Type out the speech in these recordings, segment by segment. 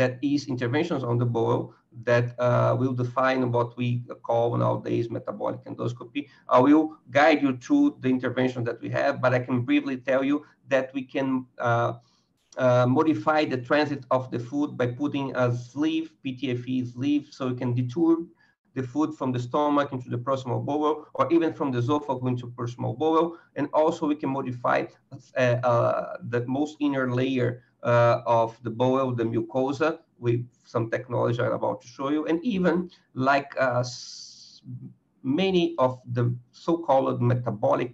that is interventions on the bowel that uh, will define what we call nowadays metabolic endoscopy. I will guide you through the intervention that we have, but I can briefly tell you that we can uh, uh, modify the transit of the food by putting a sleeve, PTFE sleeve, so you can detour the food from the stomach into the proximal bowel, or even from the esophagus into proximal bowel. And also we can modify uh, uh, the most inner layer of the bowel, the mucosa, with some technology I'm about to show you. And even like uh, many of the so-called metabolic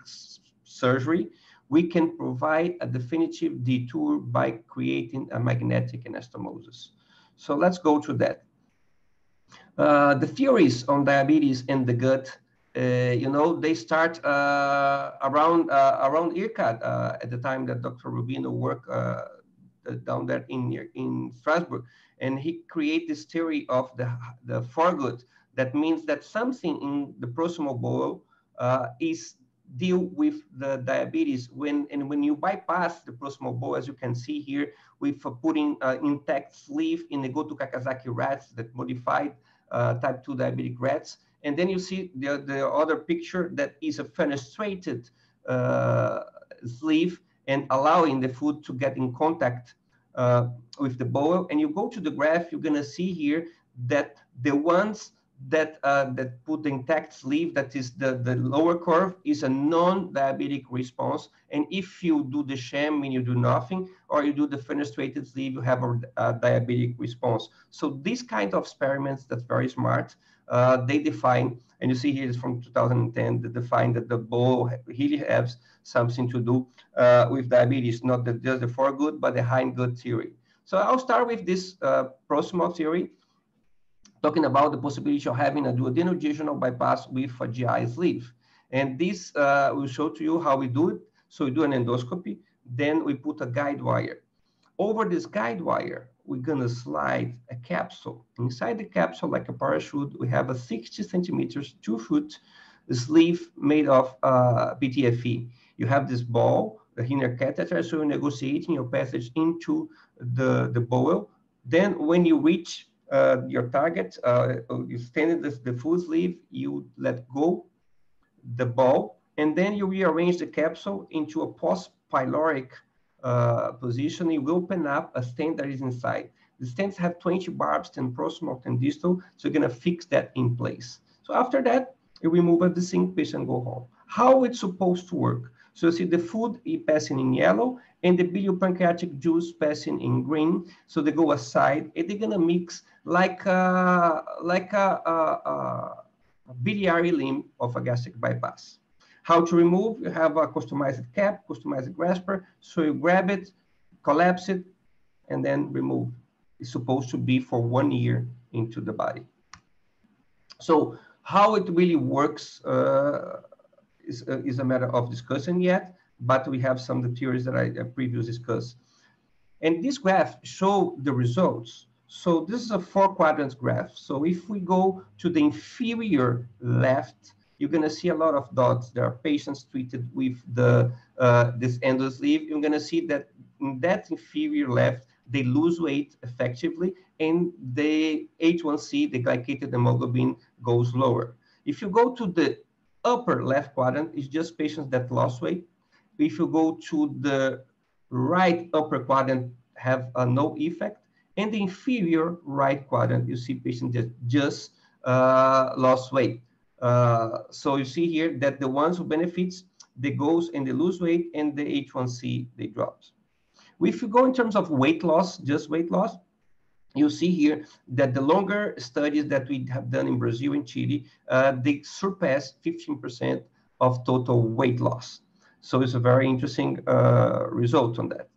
surgery, we can provide a definitive detour by creating a magnetic anastomosis. So let's go to that. Uh, the theories on diabetes and the gut, uh, you know, they start uh, around uh, around IRCAD uh, at the time that Dr. Rubino worked uh, down there in in Strasbourg, and he created this theory of the the foregut. That means that something in the proximal bowel is deal with the diabetes when and when you bypass the proximal bowel, as you can see here, with uh, putting uh, intact sleeve in the Goto Kakizaki rats that modified uh, type 2 diabetic rats. And then you see the, the other picture that is a fenestrated uh, sleeve and allowing the food to get in contact uh, with the bowel. And you go to the graph, you're gonna see here that the ones that uh, that put the intact sleeve, that is the, the lower curve, is a non-diabetic response. And if you do the sham, mean you do nothing, or you do the fenestrated sleeve, you have a, a diabetic response. So these kind of experiments, that's very smart, uh, they define, and you see here is from 2010, they define that the bowl really has something to do uh, with diabetes, not the, just the foregut, but the hindgut theory. So I'll start with this uh, proximal theory talking about the possibility of having a duodenojejunal bypass with a GI sleeve. And this uh, will show to you how we do it. So we do an endoscopy, then we put a guide wire. Over this guide wire, we're gonna slide a capsule. Inside the capsule, like a parachute, we have a 60 centimeters, two foot sleeve made of uh, PTFE. You have this ball, the inner catheter, so you're negotiating your passage into the, the bowel. Then when you reach uh, your target, uh, you stand the, the full sleeve, you let go the ball, and then you rearrange the capsule into a post-pyloric uh, position. You will open up a stent that is inside. The stents have 20 barbs, 10 proximal, 10 distal, so you're gonna fix that in place. So after that, you remove the sink piece and go home. How it's supposed to work? So you see the food passing in yellow and the biliopancreatic juice passing in green. So they go aside and they're gonna mix like a, like a, a, a biliary limb of a gastric bypass. How to remove? You have a customized cap, customized grasper. So you grab it, collapse it, and then remove. It's supposed to be for one year into the body. So how it really works uh, is, uh, is a matter of discussion yet, but we have some of the theories that I, I previously discussed. And this graph show the results. So this is a four quadrants graph. So if we go to the inferior left, you're gonna see a lot of dots. There are patients treated with the uh, this endosleeve. You're gonna see that in that inferior left, they lose weight effectively and the H1C, the glycated hemoglobin goes lower. If you go to the upper left quadrant it's just patients that lost weight. If you go to the right upper quadrant, have uh, no effect. And the inferior right quadrant, you see patients that just uh, lost weight. Uh, so you see here that the ones who benefits, they goes and they lose weight and the H1C, they drops. If you go in terms of weight loss, just weight loss, you see here that the longer studies that we have done in Brazil and Chile, uh, they surpass 15% of total weight loss. So it's a very interesting uh, result on that.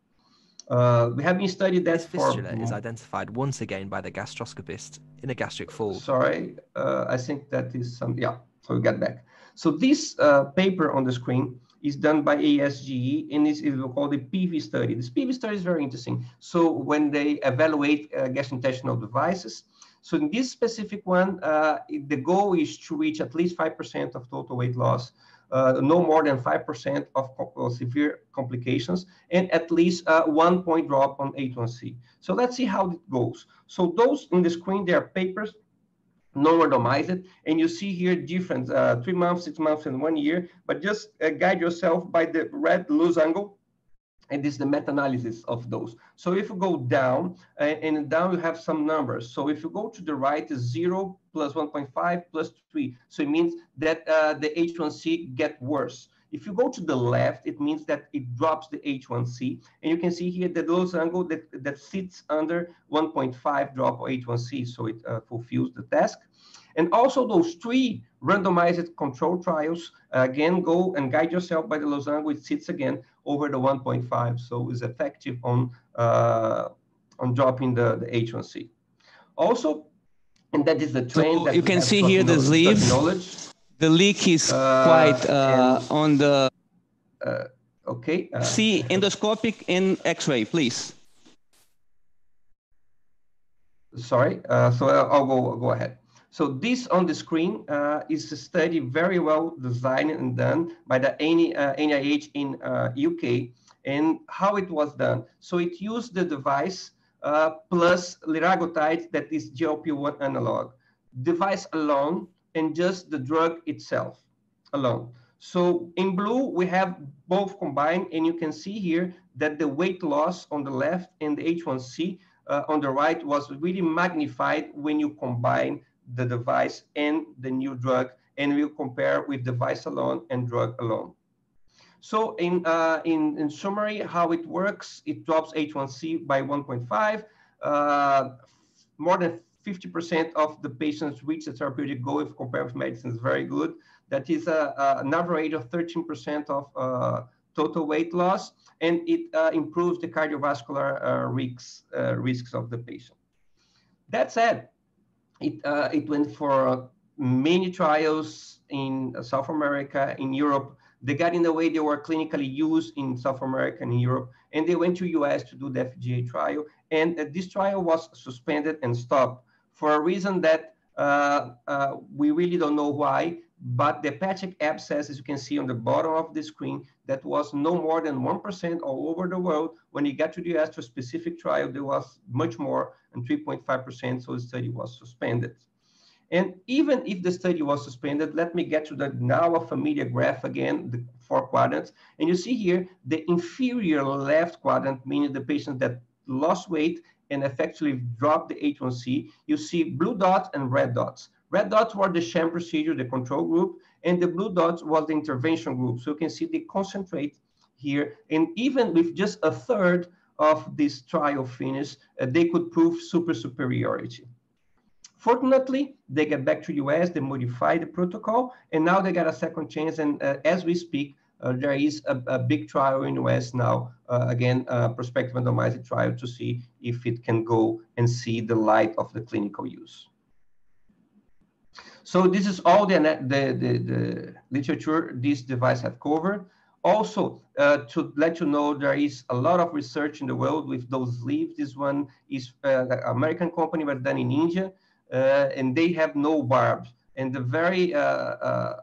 Uh, we have been studied that fistula for... is identified once again by the gastroscopist in a gastric fold. Sorry, uh, I think that is some, yeah, so we get back. So this uh, paper on the screen is done by ASGE and is, is called the PIVI study. This PIVI study is very interesting. So when they evaluate uh, gastrointestinal devices, so in this specific one, uh, the goal is to reach at least 5% of total weight loss uh, no more than 5% of, of severe complications, and at least uh, one point drop on A1C. So let's see how it goes. So those in the screen, they are papers non-randomized, and you see here different uh, three months, six months, and one year, but just uh, guide yourself by the red losango and this is the meta-analysis of those. So if you go down, uh, and down you have some numbers. So if you go to the right, is 0 plus 1.5 plus 3. So it means that uh, the H1C get worse. If you go to the left, it means that it drops the H1C. And you can see here the losango that, that sits under 1.5 drop of H1C. So it uh, fulfills the task. And also those three randomized control trials, again, go and guide yourself by the losango. It sits again over the 1.5. So it's effective on, uh, on dropping the, the H1C. Also, and that is the trend. So you can see here the sleeve. The leak is uh, quite uh, on the. Uh, okay. Uh, see endoscopic and X-ray, please. Sorry. Uh, so I'll, I'll go go ahead. So this on the screen uh, is a study very well designed and done by the NIH uh, in uh, UK and how it was done. So it used the device uh, plus liraglutide that is GLP-1 analog. Device alone and just the drug itself alone. So in blue, we have both combined and you can see here that the weight loss on the left and the H1C uh, on the right was really magnified when you combine the device and the new drug, and we'll compare with device alone and drug alone. So in, uh, in, in summary, how it works, it drops H1C by 1.5. Uh, more than 50% of the patients reach the therapeutic goal if compared with medicine is very good. That is a, a, an average of 13% of uh, total weight loss, and it uh, improves the cardiovascular uh, risks, uh, risks of the patient. That said, it, uh, it went for many trials in South America, in Europe. They got in the way they were clinically used in South America and in Europe, and they went to US to do the FDA trial. And uh, this trial was suspended and stopped for a reason that uh, uh, we really don't know why, but the hepatic abscess, as you can see on the bottom of the screen, that was no more than 1% all over the world. When it got to the US to a specific trial, there was much more, and 3.5%, so the study was suspended. And even if the study was suspended, let me get to the now a familiar graph again, the four quadrants. And you see here, the inferior left quadrant, meaning the patient that lost weight and effectively dropped the H1C, you see blue dots and red dots. Red dots were the sham procedure, the control group, and the blue dots was the intervention group. So you can see they concentrate here. And even with just a third of this trial finish, uh, they could prove super superiority. Fortunately, they get back to US, they modify the protocol, and now they got a second chance. And uh, as we speak, uh, there is a, a, big trial in the US now, uh, again, a prospective randomized trial to see if it can go and see the light of the clinical use. So this is all the, the, the, the literature this device have covered. Also, uh, to let you know, there is a lot of research in the world with those leaves. This one is uh, American company, but done in India, uh, and they have no barbs. And the very, uh, uh,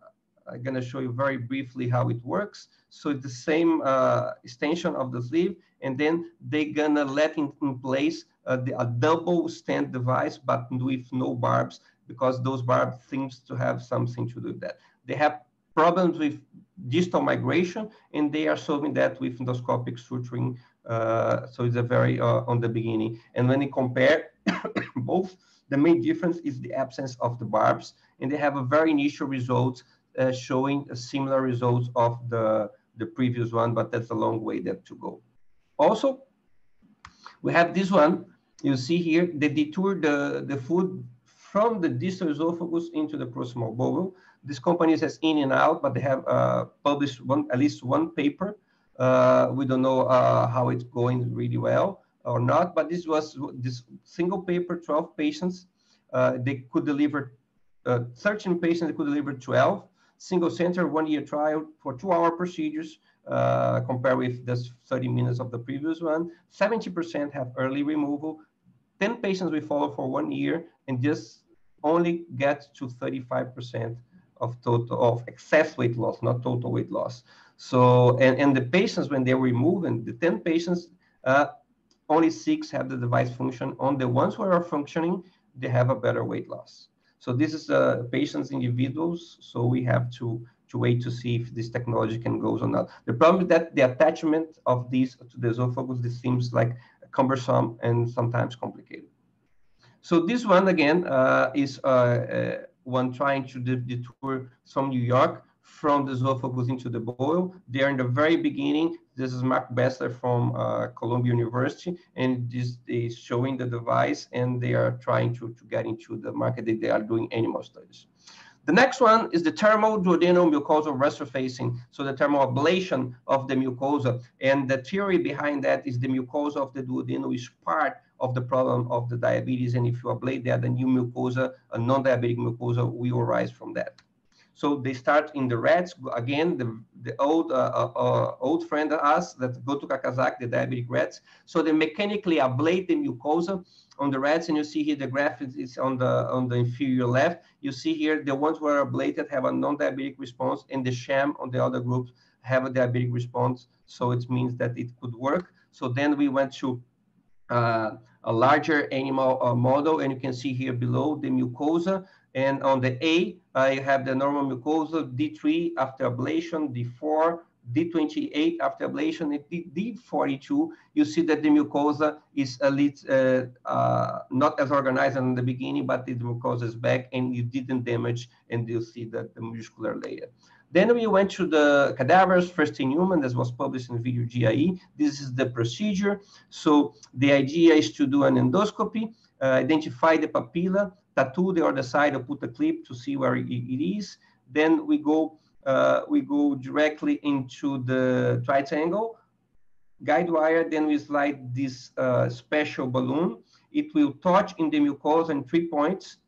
I'm gonna show you very briefly how it works. So it's the same uh, extension of the sleeve, and then they gonna let in, in place the, a double stand device, but with no barbs because those barbs seems to have something to do with that. They have problems with distal migration, and they are solving that with endoscopic suturing. Uh, so it's a very uh, on the beginning. And when you compare both, the main difference is the absence of the barbs, and they have a very initial results uh, showing similar results of the, the previous one, but that's a long way there to go. Also, we have this one. You see here, they detour the, the food from the distal esophagus into the proximal bowel. This company says in and out, but they have uh, published one, at least one paper. Uh, we don't know uh, how it's going really well or not, but this was this single paper, 12 patients. They could deliver uh, 13 patients, they could deliver 12. Single center, one year trial for two hour procedures, uh, compared with this 30 minutes of the previous one. 70% have early removal. 10 patients we follow for one year and just only get to 35% of total of excess weight loss, not total weight loss. So, and, and the patients, when they were removing the 10 patients, uh, only six have the device function. On the ones who are functioning, they have a better weight loss. So this is uh, patients, individuals. So we have to, to wait to see if this technology can go or not. The problem is that the attachment of these to the esophagus, this seems like cumbersome and sometimes complicated. So this one again uh, is uh, uh one trying to detour from New York from the esophagus into the boil. They're in the very beginning. This is Marc Bessler from uh, Columbia University, and this is showing the device, and they are trying to, to get into the market. That they are doing animal studies. The next one is the thermal duodenal mucosal resurfacing, so the thermal ablation of the mucosa. And the theory behind that is the mucosa of the duodenal is part of the problem of the diabetes. And if you ablate that, the new mucosa, a non-diabetic mucosa, will arise from that. So they start in the rats again. The, the old uh, uh, uh, old friend of us that Goto Kakizaki, the diabetic rats. So they mechanically ablate the mucosa on the rats, and you see here the graph is, is on the on the inferior left. You see here the ones who are ablated have a non-diabetic response, and the sham on the other groups have a diabetic response. So it means that it could work. So then we went to uh, a larger animal uh, model, and you can see here below the mucosa and on the A, I have the normal mucosa, D3 after ablation, D4, D28 after ablation, and D42, you see that the mucosa is a little, uh, uh, not as organized in the beginning, but the mucosa is back and you didn't damage, and you see that the muscular layer. Then we went to the cadavers, first in human, this was published in Video GIE. This is the procedure. So the idea is to do an endoscopy, uh, identify the papilla, tattoo the other side or put a clip to see where it, it is. Then we go uh, we go directly into the triangle guide wire. Then we slide this uh, special balloon. It will touch in the mucosa in three points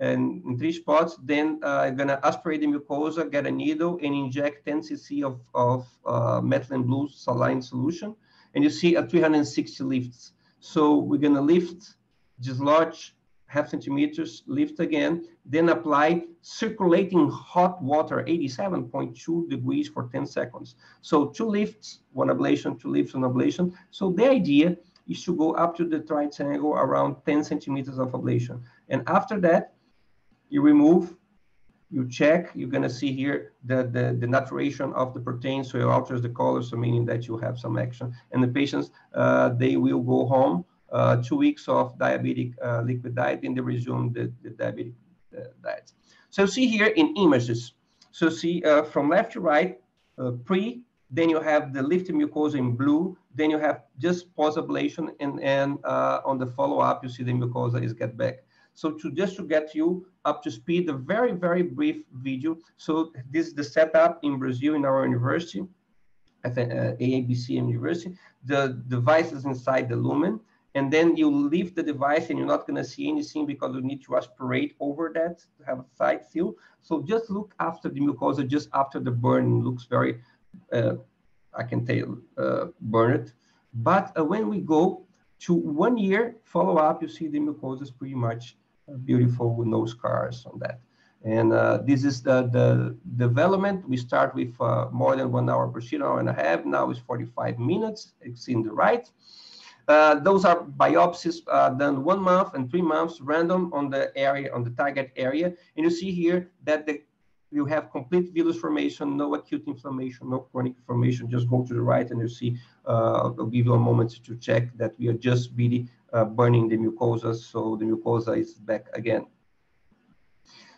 and in three spots. Then uh, I'm gonna aspirate the mucosa, get a needle, and inject 10 cc of, of uh, methylene blue saline solution. And you see a 360 lifts. So we're gonna lift, dislodge, half centimeters, lift again, then apply circulating hot water, 87.2 degrees for 10 seconds. So two lifts, one ablation, two lifts, one ablation. So the idea is to go up to the triangle around 10 centimeters of ablation. And after that, you remove, you check, you're gonna see here the, the, the naturation of the protein, so it alters the color, so meaning that you have some action. And the patients, uh, they will go home uh, two weeks of diabetic uh, liquid diet, and they resume the, the diabetic uh, diet. So see here in images. So see from left to right, pre, then you have the lifted mucosa in blue, then you have just post ablation, and, and on the follow-up, you see the mucosa is get back. So to just to get you up to speed, a very, very brief video. So this is the setup in Brazil in our university, at the uh, AABC University. The device is inside the lumen and then you leave the device and you're not going to see anything because you need to aspirate over that to have a side seal. So just look after the mucosa just after the burn. Looks very, uh, I can tell, uh, burned. But uh, when we go to one year follow up, you see the mucosa is pretty much beautiful with no scars on that. And uh, this is the, the development. We start with uh, more than one hour procedure, hour and a half. Now it's 45 minutes. It's in the right. Uh, those are biopsies uh, done one month and three months random on the area, on the target area. And you see here that the, you have complete villus formation, no acute inflammation, no chronic inflammation. Just go to the right and you see, uh, I'll give you a moment to check that we are just really uh, burning the mucosa. So the mucosa is back again.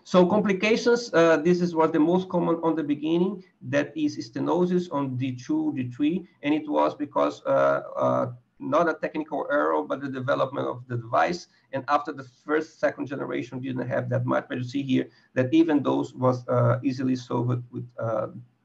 So complications, uh, this is what the most common on the beginning, that is stenosis on D2, D3, and it was because uh, uh, not a technical error, but the development of the device. And after the first, second generation didn't have that much, but you see here that even those was uh, easily solved with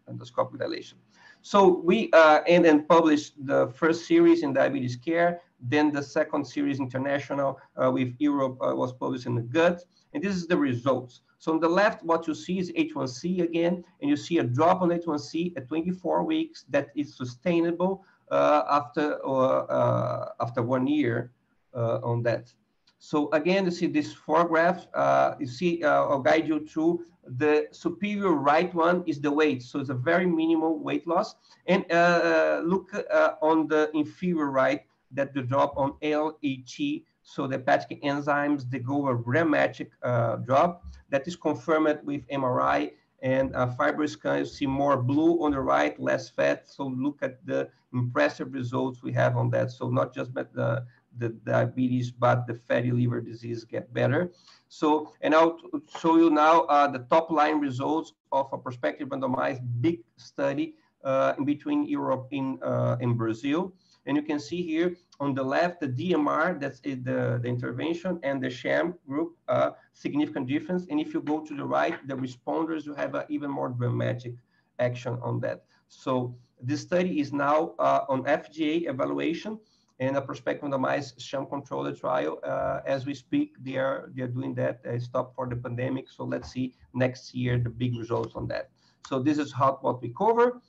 endoscopic dilation. So we uh, and then published the first series in diabetes care. Then the second series international uh, with Europe uh, was published in the gut. And this is the results. So on the left, what you see is H1C again, and you see a drop on H1C at 24 weeks that is sustainable uh, after uh, after one year uh, on that. So again, you see this four graphs, uh, you see, uh, I'll guide you through the superior right one is the weight. So it's a very minimal weight loss. And uh, look uh, on the inferior right that the drop on LAT, so the hepatic enzymes, they go a dramatic uh, drop that is confirmed with MRI and uh, FibroScan, you see more blue on the right, less fat. So look at the impressive results we have on that. So not just the, the diabetes, but the fatty liver disease get better. So, and I'll show you now uh, the top line results of a prospective randomized big study uh, in between Europe in, uh, in Brazil. And you can see here on the left, the DMR, that's the, the intervention, and the sham group, uh, significant difference. And if you go to the right, the responders, you have an even more dramatic action on that. So this study is now uh, on FDA evaluation and a prospective randomized sham controlled trial. Uh, as we speak, they are, they are doing that, They stop for the pandemic. So let's see next year the big results on that. So this is how, what we cover.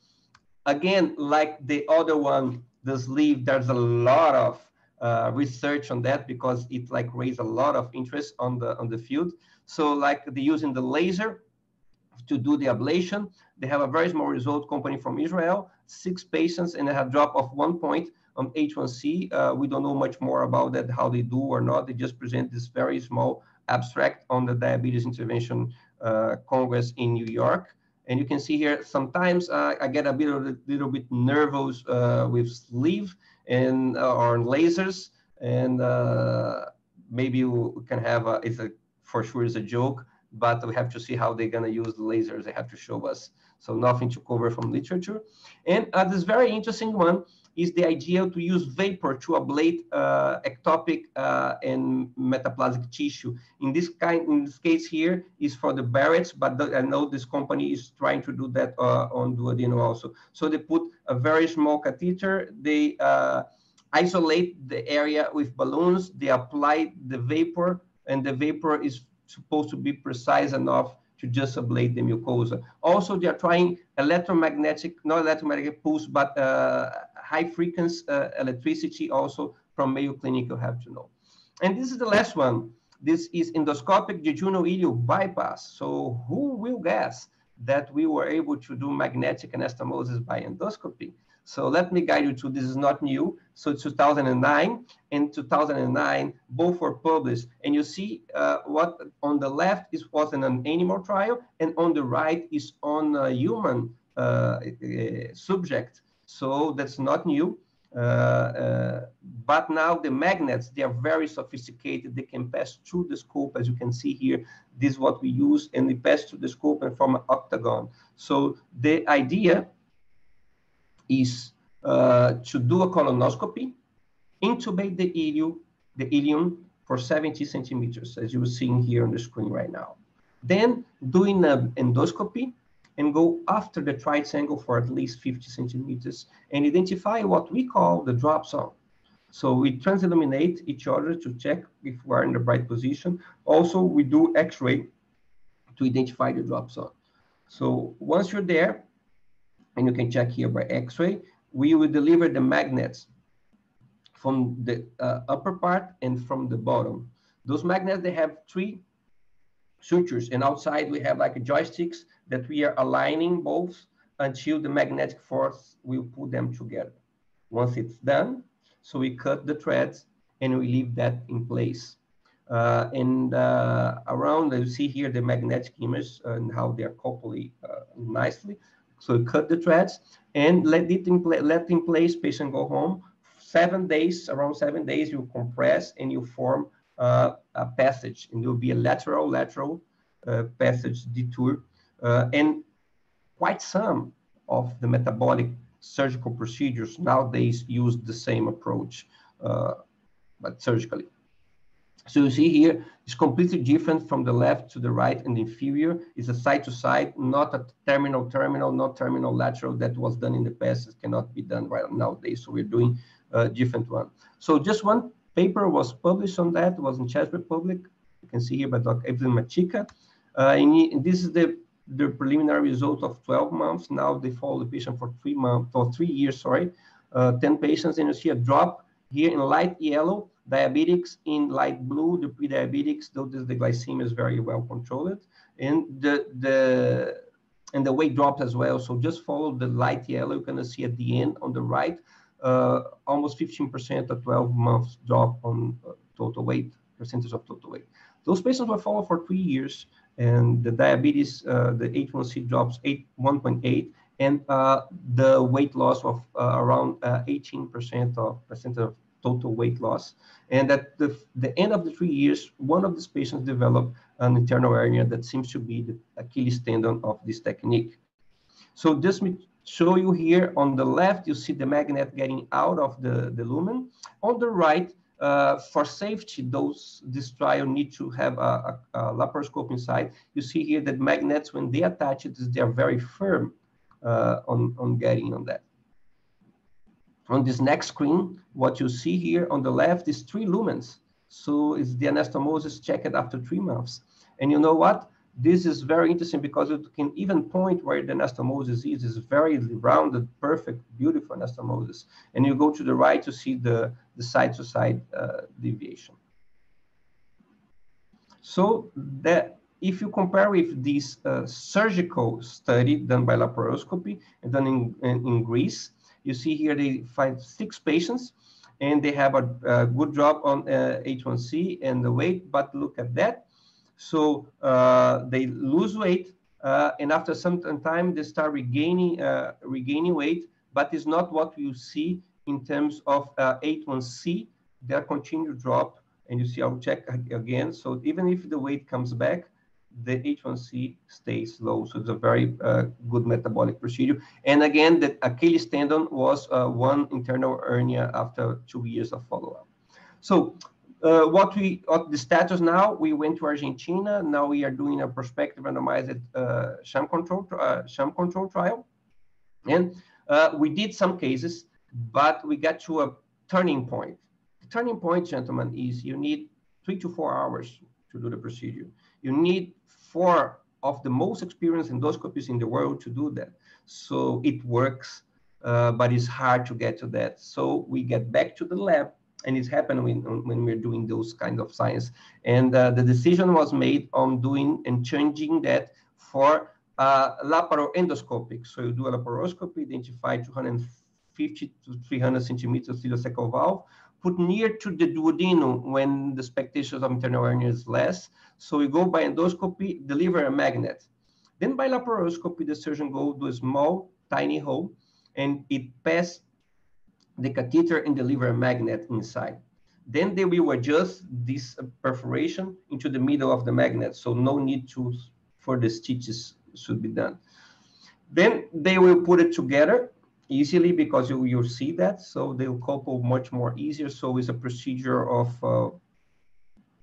Again, like the other one, the sleeve, there's a lot of uh, research on that because it like raised a lot of interest on the on the field. So like they using the laser to do the ablation. They have a very small result company from Israel, six patients, and they have drop of one point on H1C. Uh, we don't know much more about that, how they do or not. They just present this very small abstract on the Diabetes Intervention uh, Congress in New York. And you can see here, sometimes uh, I get a bit of a little bit nervous uh, with sleeve and uh, or lasers. And uh, maybe we can have, a, it's a, for sure is a joke, but we have to see how they're gonna use the lasers. They have to show us. So nothing to cover from literature. And uh, this very interesting one is the idea to use vapor to ablate uh, ectopic uh, and metaplastic tissue. In this kind, in this case here is for the Barrett's, but the, I know this company is trying to do that uh, on duodenum also. So they put a very small catheter, they uh, isolate the area with balloons, they apply the vapor, and the vapor is supposed to be precise enough to just ablate the mucosa. Also, they are trying electromagnetic, not electromagnetic pulse, but uh, high frequency uh, electricity also from Mayo Clinic, you have to know. And this is the last one. This is endoscopic jejunal bypass. So who will guess that we were able to do magnetic anastomosis by endoscopy? So let me guide you to this is not new. So 2009 and 2009 both were published, and you see uh, what on the left is was an animal trial, and on the right is on a human uh, subject. So that's not new. Uh, uh, but now the magnets, they are very sophisticated. They can pass through the scope, as you can see here. This is what we use, and they pass through the scope and form an octagon. So the idea is uh, to do a colonoscopy, intubate the ileum, the ileum for 70 centimeters, as you're seeing here on the screen right now. Then doing an endoscopy and go after the triangle for at least 50 centimeters and identify what we call the drop zone. So we transilluminate each other to check if we're in the right position. Also, we do X-ray to identify the drop zone. So once you're there, and you can check here by X-ray, we will deliver the magnets from the uh, upper part and from the bottom. Those magnets, they have three sutures, and outside we have like joysticks that we are aligning both until the magnetic force will put them together. Once it's done, so we cut the threads and we leave that in place. Uh, and uh, around, you see here the magnetic image and how they are coupled uh, nicely. So cut the threads and let it in, let in place, patient go home. Seven days, around seven days, you compress and you form uh, a passage and it will be a lateral, lateral uh, passage detour uh, and quite some of the metabolic surgical procedures nowadays use the same approach, uh, but surgically. So you see here, it's completely different from the left to the right and the inferior. It's a side to side, not a terminal terminal, not terminal lateral that was done in the past. It cannot be done right nowadays. So we're doing a different one. So just one paper was published on that, was in Czech Republic. You can see here by Dr. Evzen Machytka. Uh, and this is the the preliminary result of 12 months. Now they follow the patient for three months, for three years, sorry, uh, 10 patients, and you see a drop here in light yellow Diabetics in light blue, the pre-diabetics, notice the glycemia is very well controlled. And the, the, and the weight drops as well. So just follow the light yellow, you're gonna see at the end on the right, almost 15% at 12 months drop on uh, total weight, percentage of total weight. Those patients were followed for three years and the diabetes, uh, the H1C drops 8, 1.8 and uh, the weight loss of uh, around 18% of percentage of total weight loss. And at the, the end of the three years, one of these patients developed an internal hernia that seems to be the Achilles tendon of this technique. So this show you here on the left, you see the magnet getting out of the, the lumen. On the right, uh, for safety, those this trial need to have a, a, a, laparoscope inside. You see here that magnets, when they attach it, they are very firm uh, on, on getting on that. On this next screen, what you see here on the left is three lumens. So it's the anastomosis checked after three months. And you know what? This is very interesting because it can even point where the anastomosis is. It's very rounded, perfect, beautiful anastomosis. And you go to the right to see the, the side-to-side -side, uh, deviation. So that if you compare with this uh, surgical study done by laparoscopy and done in, in, in Greece, you see here they find six patients and they have a, a good drop on uh, H1C and the weight, but look at that. So uh, they lose weight uh, and after some time they start regaining, uh, regaining weight, but it's not what you see in terms of uh, H1C, their continued drop and you see I'll check again. So even if the weight comes back, the H1C stays low. So it's a very uh, good metabolic procedure. And again, the Achilles tendon was uh, one internal hernia after two years of follow-up. So uh, what we, what the status now, we went to Argentina. Now we are doing a prospective randomized uh, sham control, uh, sham control trial. And uh, we did some cases, but we got to a turning point. The turning point, gentlemen, is you need three to four hours to do the procedure. You need four of the most experienced endoscopists in the world to do that. So it works, uh, but it's hard to get to that. So we get back to the lab and it's happened when, when we're doing those kind of science. And uh, the decision was made on doing and changing that for uh, laparoendoscopic. So you do a laparoscopy, identify 250 to 300 centimeters ileocecal valve, put near to the duodenum when the expectations of internal hernia is less. So we go by endoscopy, deliver a magnet. Then by laparoscopy, the surgeon go to a small, tiny hole, and it pass the catheter and deliver a magnet inside. Then they will adjust this perforation into the middle of the magnet, so no need to for the stitches should be done. Then they will put it together easily because you, you see that. So they'll couple much more easier. So it's a procedure of uh,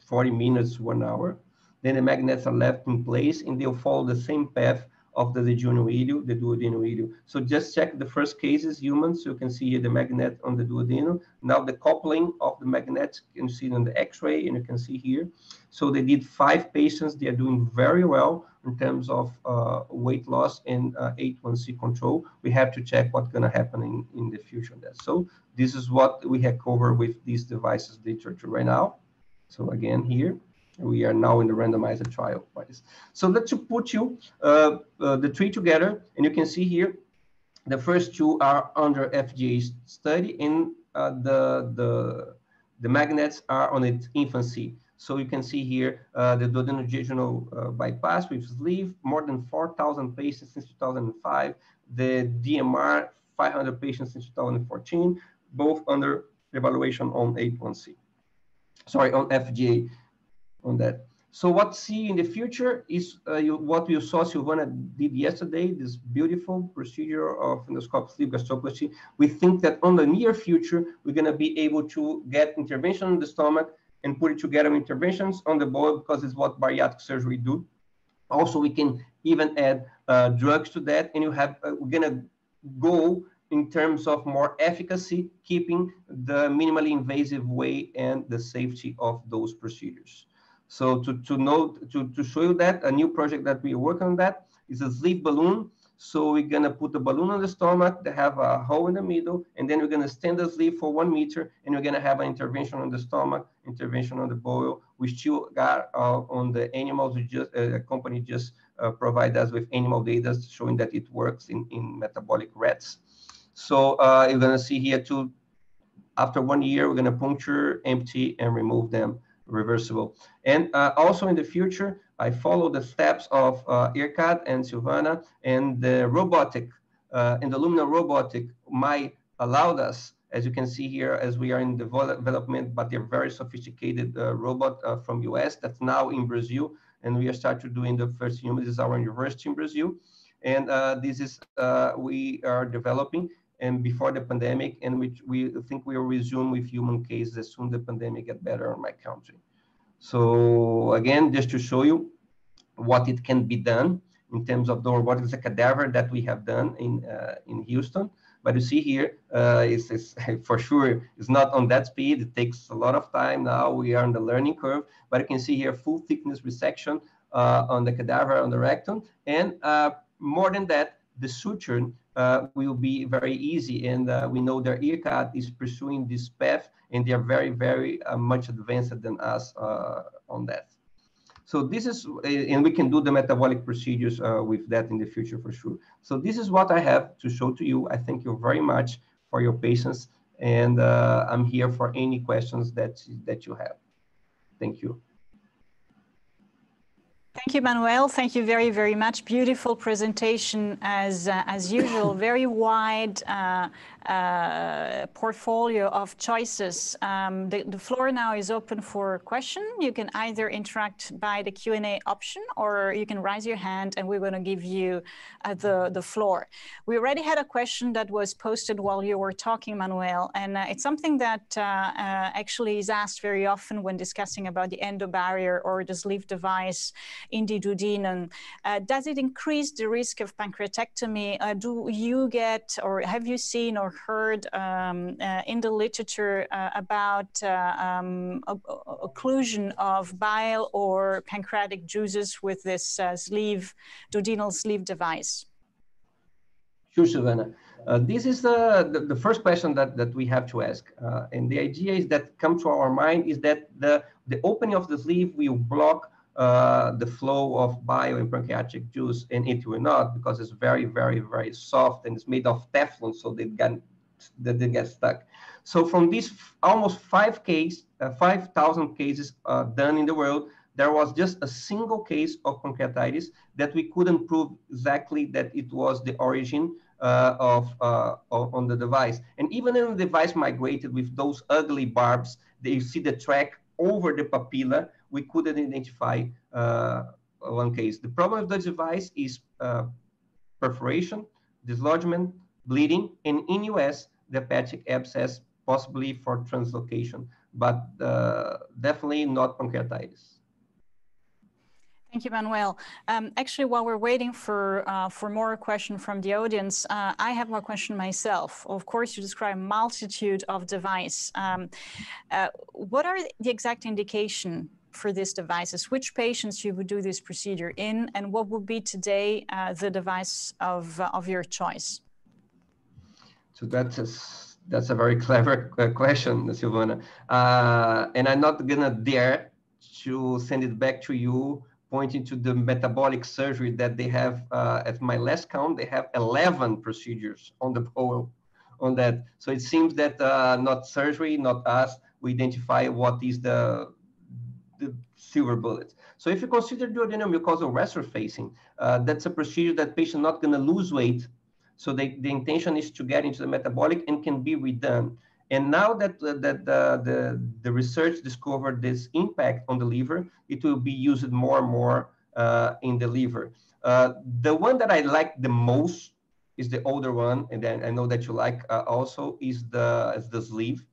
40 minutes, one hour. Then the magnets are left in place and they'll follow the same path of the duodenum, the duodenum. So just check the first cases, humans, so you can see here the magnet on the duodenum. Now the coupling of the magnets, you can see it on the x-ray and you can see here. So they did five patients, they are doing very well in terms of uh, weight loss and uh, H1C control. We have to check what's gonna happen in, in the future. So this is what we have covered with these devices literature right now. So again here, we are now in the randomized trial. phase. So let's put you uh, uh, the three together, and you can see here, the first two are under FDA study, and uh, the, the, the magnets are on its infancy. So you can see here uh, the duodenojejunal uh, bypass with sleeve, more than 4,000 patients since 2005. The DMR, 500 patients since 2014, both under evaluation on A1C. Sorry, on FDA on that. So what see in the future is uh, you, what you saw Silvana did yesterday, this beautiful procedure of endoscopic sleeve gastroplasty. We think that on the near future, we're gonna be able to get intervention in the stomach and put it together with interventions on the bowel because it's what bariatric surgery do. Also, we can even add uh, drugs to that and you have, uh, we're gonna go in terms of more efficacy, keeping the minimally invasive way and the safety of those procedures. So to, to to, to show you that, a new project that we working on that is a sleeve balloon. So we're gonna put the balloon on the stomach, they have a hole in the middle, and then we're gonna stand the sleeve for one meter, and we're gonna have an intervention on the stomach, intervention on the bowel. We still got uh, on the animals, we just, uh, company just uh, provide us with animal data showing that it works in, in metabolic rats. So uh, you're gonna see here too, after one year, we're gonna puncture, empty, and remove them reversible. And uh, also in the future, I follow the steps of uh, IRCAD and Silvana and the robotic uh, and the Lumina robotic might allowed us, as you can see here, as we are in development, but they're very sophisticated uh, robot uh, from US that's now in Brazil. And we are starting doing the first human. This is our university in Brazil. And uh, this is, uh, we are developing and before the pandemic, and which we think we will resume with human cases as soon the pandemic get better in my country. So again, just to show you what it can be done in terms of the what is a cadaver that we have done in uh, in Houston. But you see here, uh, it's, it's, for sure it's not on that speed. It takes a lot of time now. We are on the learning curve, but you can see here full thickness resection uh, on the cadaver on the rectum, and uh, more than that, the suture uh, will be very easy. And uh, we know their IRCAD is pursuing this path and they are very, very uh, much advanced than us uh, on that. So this is, uh, and we can do the metabolic procedures uh, with that in the future for sure. So this is what I have to show to you. I thank you very much for your patience and I'm here for any questions that, that you have. Thank you. Thank you, Manuel. Thank you very, very much. Beautiful presentation as, uh, as usual, very wide uh, uh, portfolio of choices. Um, the, the, floor now is open for question. You can either interact by the Q&A option or you can raise your hand and we're going to give you uh, the, the floor. We already had a question that was posted while you were talking, Manuel, and uh, it's something that uh, uh, actually is asked very often when discussing about the EndoBarrier or the sleeve device in the duodenum. does it increase the risk of pancreatectomy? do you get or have you seen or heard um, uh, in the literature uh, about uh, um, occlusion of bile or pancreatic juices with this sleeve, duodenal sleeve device? Sure, Savannah. Uh, this is the, the, first question that, that we have to ask. Uh, and the idea is that come to our mind is that the, the opening of the sleeve will block uh, the flow of bile and pancreatic juice, and it will not because it's very, very, very soft and it's made of Teflon, so they can that they get stuck. So from these almost five case, uh, 5,000 cases uh, done in the world, there was just a single case of pancreatitis that we couldn't prove exactly that it was the origin uh, of, uh, on the device. And even when the device migrated with those ugly barbs, they see the track over the papilla, we couldn't identify uh, one case. The problem with the device is uh, perforation, dislodgement, bleeding, and in US, the hepatic abscess, possibly for translocation, but uh, definitely not pancreatitis. Thank you, Manuel. Um, actually, while we're waiting for uh, for more question from the audience, uh, I have a question myself. Of course, you describe multitude of device. Um, uh, what are the exact indication for these devices? Which patients you would do this procedure in, and what would be today uh, the device of uh, of your choice? So that's a, that's a very clever question, Silvana. Uh, and I'm not gonna dare to send it back to you pointing to the metabolic surgery that they have, uh, at my last count, they have 11 procedures on the bowel on that. So it seems that uh, not surgery, not us, we identify what is the, the silver bullet. So if you consider duodenal mucosal resurfacing, uh, that's a procedure that patient not gonna lose weight so they, the intention is to get into the metabolic and can be redone. And now that, uh, that uh, the, the research discovered this impact on the liver, it will be used more and more uh, in the liver. Uh, the one that I like the most is the older one, and then I know that you like uh, also is the, is the sleeve.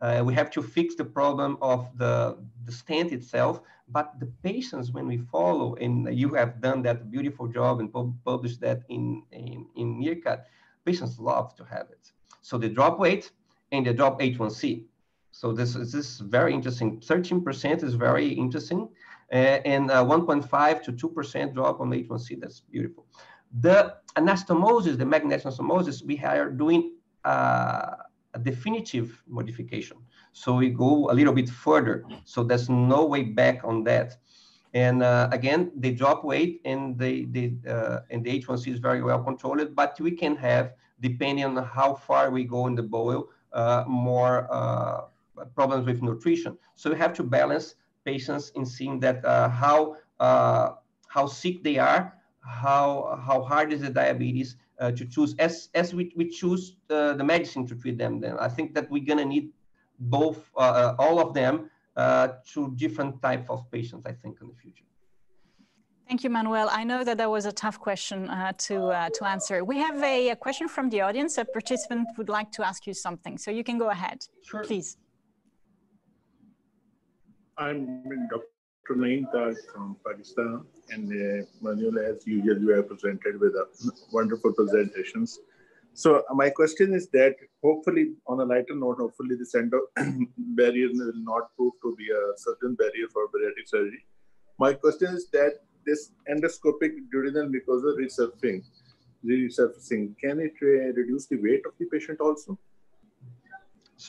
Uh, we have to fix the problem of the, the stent itself, but the patients, when we follow, and you have done that beautiful job and pub published that in, in, in Meerkat, patients love to have it. So they drop weight and they drop H1C. So this is, this is very interesting. 13% is very interesting. Uh, and uh, 1.5 to 2% drop on H1C, that's beautiful. The anastomosis, the magnetic anastomosis, we are doing uh, a definitive modification. So we go a little bit further. So there's no way back on that. And uh, again, they drop weight and they uh, and the H1C is very well controlled, but we can have, depending on how far we go in the bowel, more uh, problems with nutrition. So we have to balance patients in seeing that uh, how uh, how sick they are, how how hard is the diabetes to choose as as we, we choose the medicine to treat them. Then I think that we're gonna need both all of them uh, to different type of patients, I think, in the future. Thank you, Manuel. I know that that was a tough question uh, to, uh, to answer. We have a, a, question from the audience. A participant would like to ask you something, so you can go ahead, sure. please. I'm Dr. Naeem Taj from Pakistan, and uh, Manuel, as usual, you are presented with wonderful presentations. So uh, my question is that hopefully, on a lighter note, hopefully this endo barrier will not prove to be a certain barrier for bariatric surgery. My question is that this endoscopic duodenal mucosa resurfacing, resurfacing, can it uh, reduce the weight of the patient also?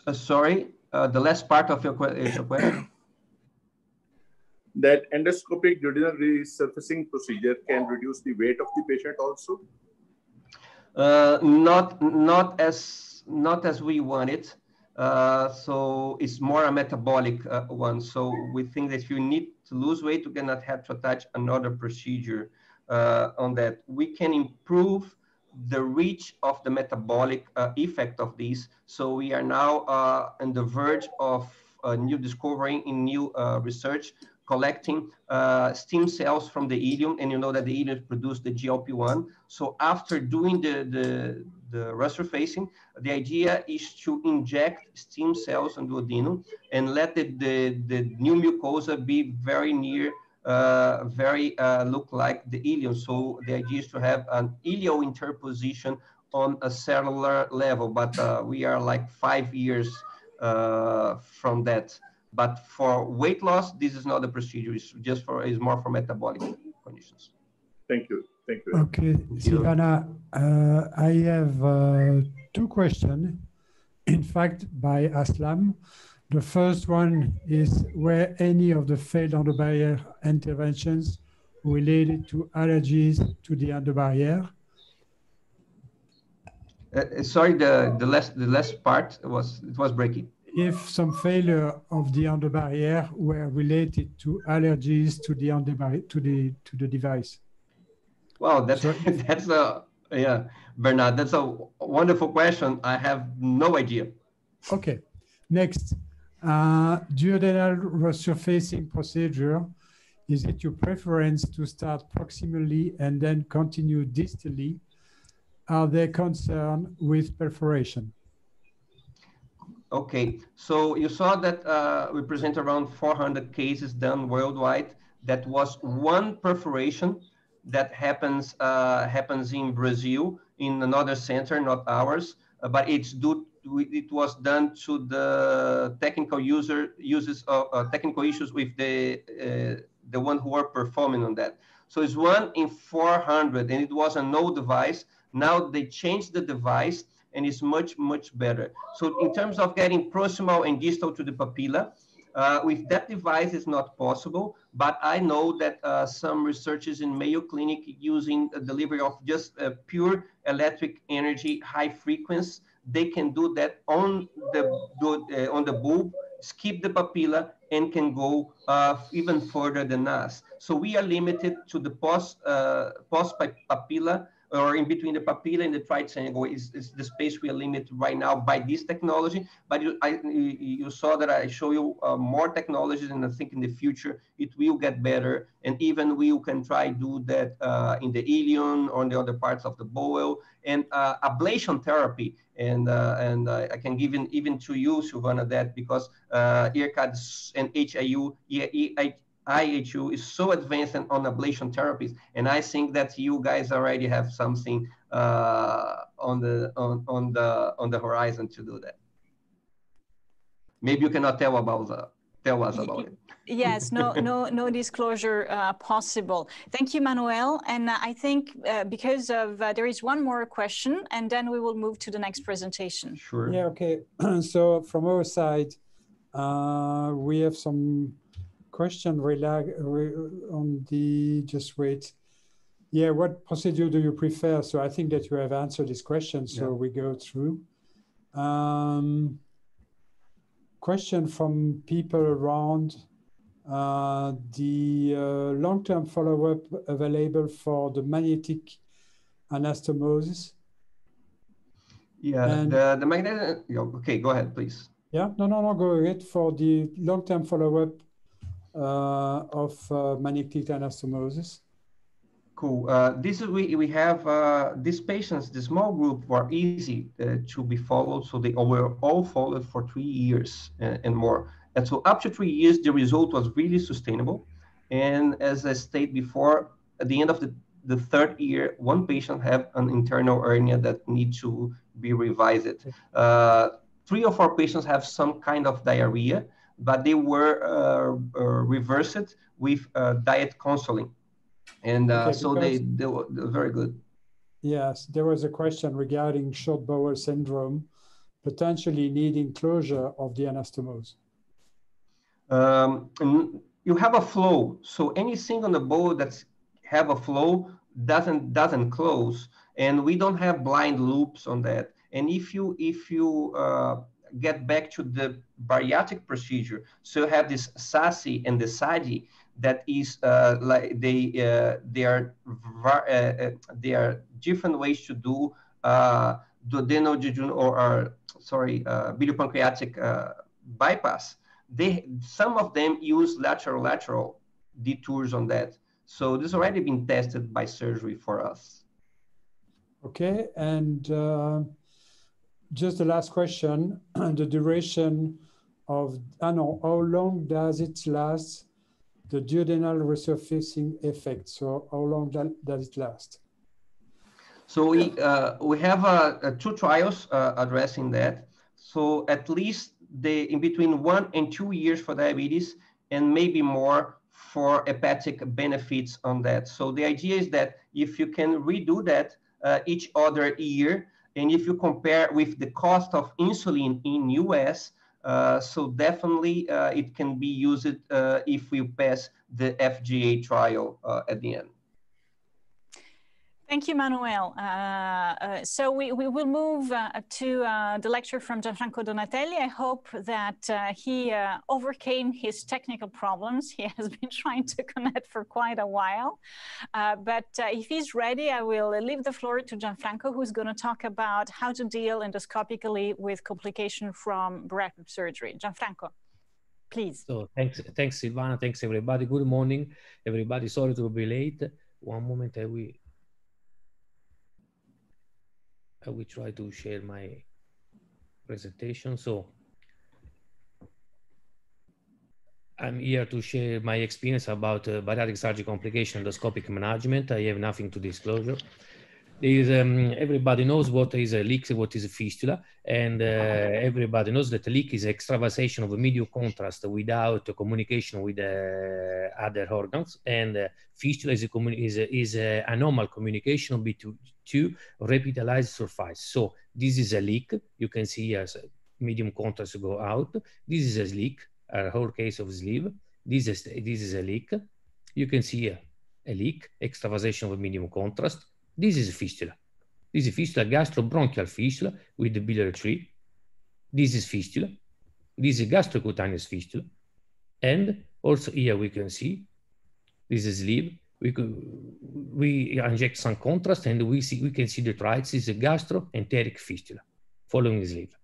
Uh, sorry, uh, the last part of your, your question. that endoscopic duodenal resurfacing procedure can reduce the weight of the patient also? Uh, not not as not as we want it. Uh, so it's more a metabolic uh, one. So we think that if you need to lose weight, you cannot have to attach another procedure uh, on that. We can improve the reach of the metabolic uh, effect of these. So we are now uh, on the verge of new discovery in new research collecting stem cells from the ileum, and you know that the ileum produce the GLP-1. So after doing the, the, the resurfacing, the idea is to inject stem cells on duodenum and let the, the, the new mucosa be very near, uh, very uh, look like the ileum. So the idea is to have an ileo interposition on a cellular level, but uh, we are like five years uh, from that. But for weight loss, this is not a procedure. It's just for, it's more for metabolic conditions. Thank you. Thank you. Okay, Silvana, uh, I have uh, two questions. In fact, by Aslam. The first one is were any of the failed endobarrier interventions related to allergies to the endobarrier? Uh, sorry, the, the last the last part was it was breaking if some failure of the endobarrier were related to allergies to the to the to the device. Wow, that's so that's a yeah, Bernard, that's a wonderful question. I have no idea. Okay, next, uh, duodenal resurfacing procedure. Is it your preference to start proximally and then continue distally? Are there concern with perforation? Okay, so you saw that uh, we present around 400 cases done worldwide. That was one perforation that happens uh, happens in Brazil in another center, not ours, uh, but it's due. It was done to the technical user uses of uh, technical issues with the uh, the one who are performing on that. So it's one in 400, and it was an old device. Now they changed the device and it's much, much better. So in terms of getting proximal and distal to the papilla, uh, with that device, it's not possible, but I know that uh, some researchers in Mayo Clinic using delivery of just uh, pure electric energy, high frequency, they can do that on the, uh, on the bulb, skip the papilla, and can go uh, even further than us. So we are limited to the post, post papilla or in between the papilla and the triangle is, is the space we are limited right now by this technology. But you, I, you saw that I show you uh, more technologies, and I think in the future it will get better. And even we can try do that uh, in the ileum or the other parts of the bowel and uh, ablation therapy. And uh, and I can give in, even to you, Silvana, that because uh, IRCAD and HIU, IHU is so advanced on ablation therapies, and I think that you guys already have something uh, on the on, on the on the horizon to do that. Maybe you cannot tell about the tell us about it. yes, no, no, no disclosure uh, possible. Thank you, Manuel. And uh, I think uh, because of uh, there is one more question, and then we will move to the next presentation. Sure. Yeah. Okay. so from our side, uh, we have some question Relax on the just wait. Yeah, what procedure do you prefer? So I think that you have answered this question. So yeah. we go through. Um, question from people around uh, the uh, long-term follow-up available for the magnetic anastomosis. Yeah, and, the, the magnetic, okay, go ahead, please. Yeah, no, no, no, go ahead for the long-term follow-up of uh, magnetic anastomosis. Cool. Uh, this is we we have uh, these patients. The small group were easy uh, to be followed, so they were all followed for three years and, and, more. And so up to three years, the result was really sustainable. And as I stated before, at the end of the, the third year, one patient have an internal hernia that need to be revised. Uh, three or four patients have some kind of diarrhea, but they were uh, uh, reversed with diet counseling and uh, okay, so they, they were, they were very good. Yes, there was a question regarding short bowel syndrome, potentially needing closure of the anastomose. Um, you have a flow, so anything on the bowel that's have a flow doesn't doesn't close, and we don't have blind loops on that. And if you if you uh, get back to the bariatric procedure, so you have this SASI and the SADI, that is uh, like they uh, they are uh, uh, they are different ways to do uh, duodenojejunal or, or sorry uh, biliopancreatic uh, bypass. They some of them use lateral lateral detours on that. So this already been tested by surgery for us. Okay, and just the last question: and the duration of I know how long does it last the duodenal resurfacing effect. So how long does it last? So we, uh, we have uh, uh, two trials uh, addressing that. So at least the in between one and two years for diabetes and maybe more for hepatic benefits on that. So the idea is that if you can redo that uh, each other year, and if you compare with the cost of insulin in US, uh, so definitely uh, it can be used uh, if we pass the FDA trial at the end. Thank you, Manuel. Uh, uh, so we, we will move uh, to uh, the lecture from Gianfranco Donatelli. I hope that uh, he uh, overcame his technical problems. He has been trying to connect for quite a while. but if he's ready, I will leave the floor to Gianfranco, who's going to talk about how to deal endoscopically with complication from bariatric surgery. Gianfranco please. So thanks, thanks Silvana, thanks everybody. Good morning, everybody. Sorry to be late. One moment, I will I will try to share my presentation. So I'm here to share my experience about uh, bariatric surgery complication endoscopic management. I have nothing to disclosure. Is, um, everybody knows what is a leak, what is a fistula, and uh, everybody knows that a leak is extravasation of a medial contrast without communication with uh, other organs, and uh, fistula is a, is a, is a anomal communication between two repitalized surface. So this is a leak. You can see as medium contrast go out. This is a leak, a whole case of sleeve. This is this is a leak. You can see a, a leak, extravasation of medium contrast this is a fistula. This is fistula, gastrobronchial fistula with the biliary tree. This is fistula. This is gastrocutaneous fistula. And also here we can see this is sleeve. We, could, we inject some contrast and we see we can see the right. Is a gastroenteric fistula following sleeve.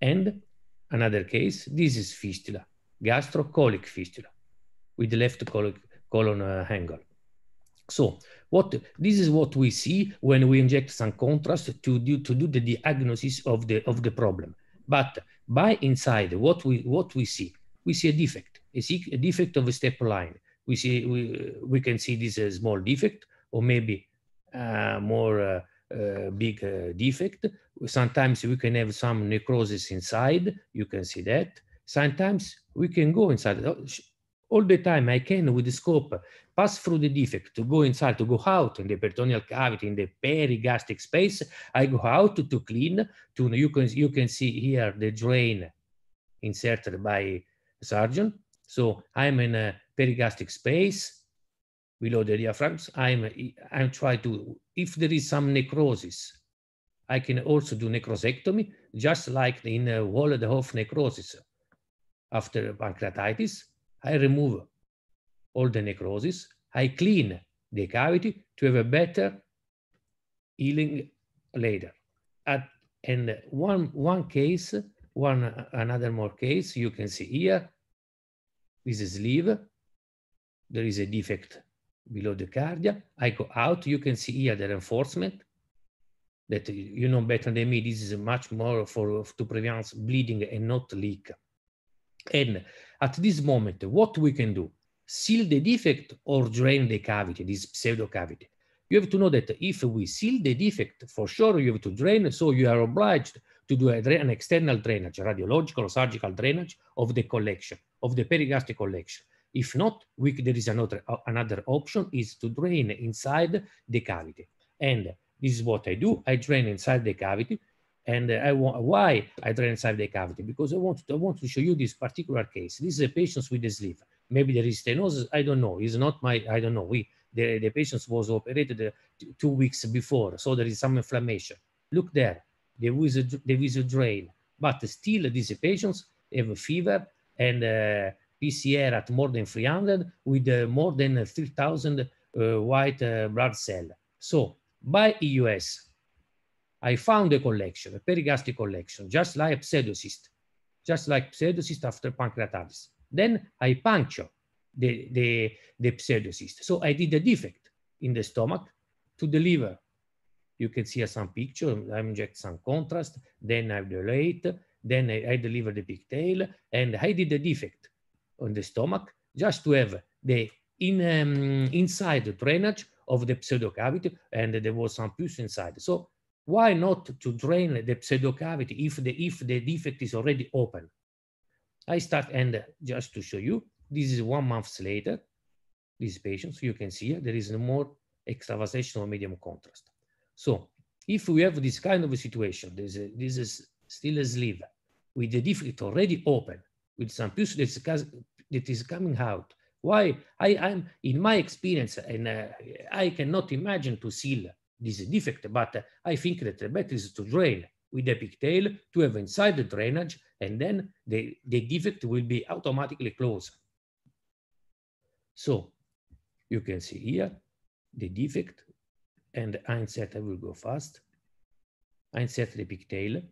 And another case, this is fistula, gastrocolic fistula with the left colon uh, angle. So what this is what we see when we inject some contrast to do to do the diagnosis of the of the problem. But by inside, what we what we see, we see a defect, a, a defect of a step line. We see we we can see this a small defect or maybe uh, more uh, uh, big uh, defect. Sometimes we can have some necrosis inside. You can see that. Sometimes we can go inside. All the time I can, with the scope, pass through the defect to go inside, to go out in the peritoneal cavity, in the perigastric space. I go out to, to clean. To you can you can see here the drain inserted by surgeon. So I'm in a perigastric space below the diaphragms. I'm I'm trying to if there is some necrosis, I can also do necrosectomy, just like in a uh, walled-off necrosis after pancreatitis. I remove all the necrosis. I clean the cavity to have a better healing later. At, and one, one case, one another more case, you can see here, this is sleeve. There is a defect below the cardia. I go out, you can see here the reinforcement that you know better than me. This is much more for to prevent bleeding and not leak. And at this moment, what we can do? Seal the defect or drain the cavity, this pseudo cavity. You have to know that if we seal the defect, for sure you have to drain, so you are obliged to do an external drainage, radiological or surgical drainage of the collection, of the perigastric collection. If not, we, there is another, uh, another option is to drain inside the cavity. And this is what I do. I drain inside the cavity and I want, why I drain inside the cavity? Because I want, to, I want to show you this particular case. This is a patient with a sleeve. Maybe there is stenosis. I don't know. It's not my, I don't know. We, the, the patient was operated uh, two weeks before. So there is some inflammation. Look there. There is a, there is a drain. But still these patients have a fever and uh, PCR at more than 300 with uh, more than 3,000 uh, white uh, blood cell. So by EUS, I found a collection, a perigastric collection, just like pseudocyst, just like pseudocyst after pancreatitis. Then I puncture the, the, the pseudocyst. So I did a defect in the stomach to the liver. You can see some picture, I inject some contrast, then I dilate, then I, I deliver the pigtail, and I did a defect on the stomach just to have the in, um, inside the drainage of the pseudocavity, and there was some pus inside. So why not to drain the pseudocavity if the, if the defect is already open? I start, and just to show you, this is one month later, these patients, you can see there is no more extravasation or medium contrast. So if we have this kind of a situation, this, is, this is still a sleeve with the defect already open, with some pus that is coming out, why I, am in my experience, and uh, I cannot imagine to seal this defect, but I think that the better is to drain with the pigtail to have inside the drainage, and then the, the defect will be automatically closed. So you can see here the defect, and I insert, I will go fast. Insert the pigtail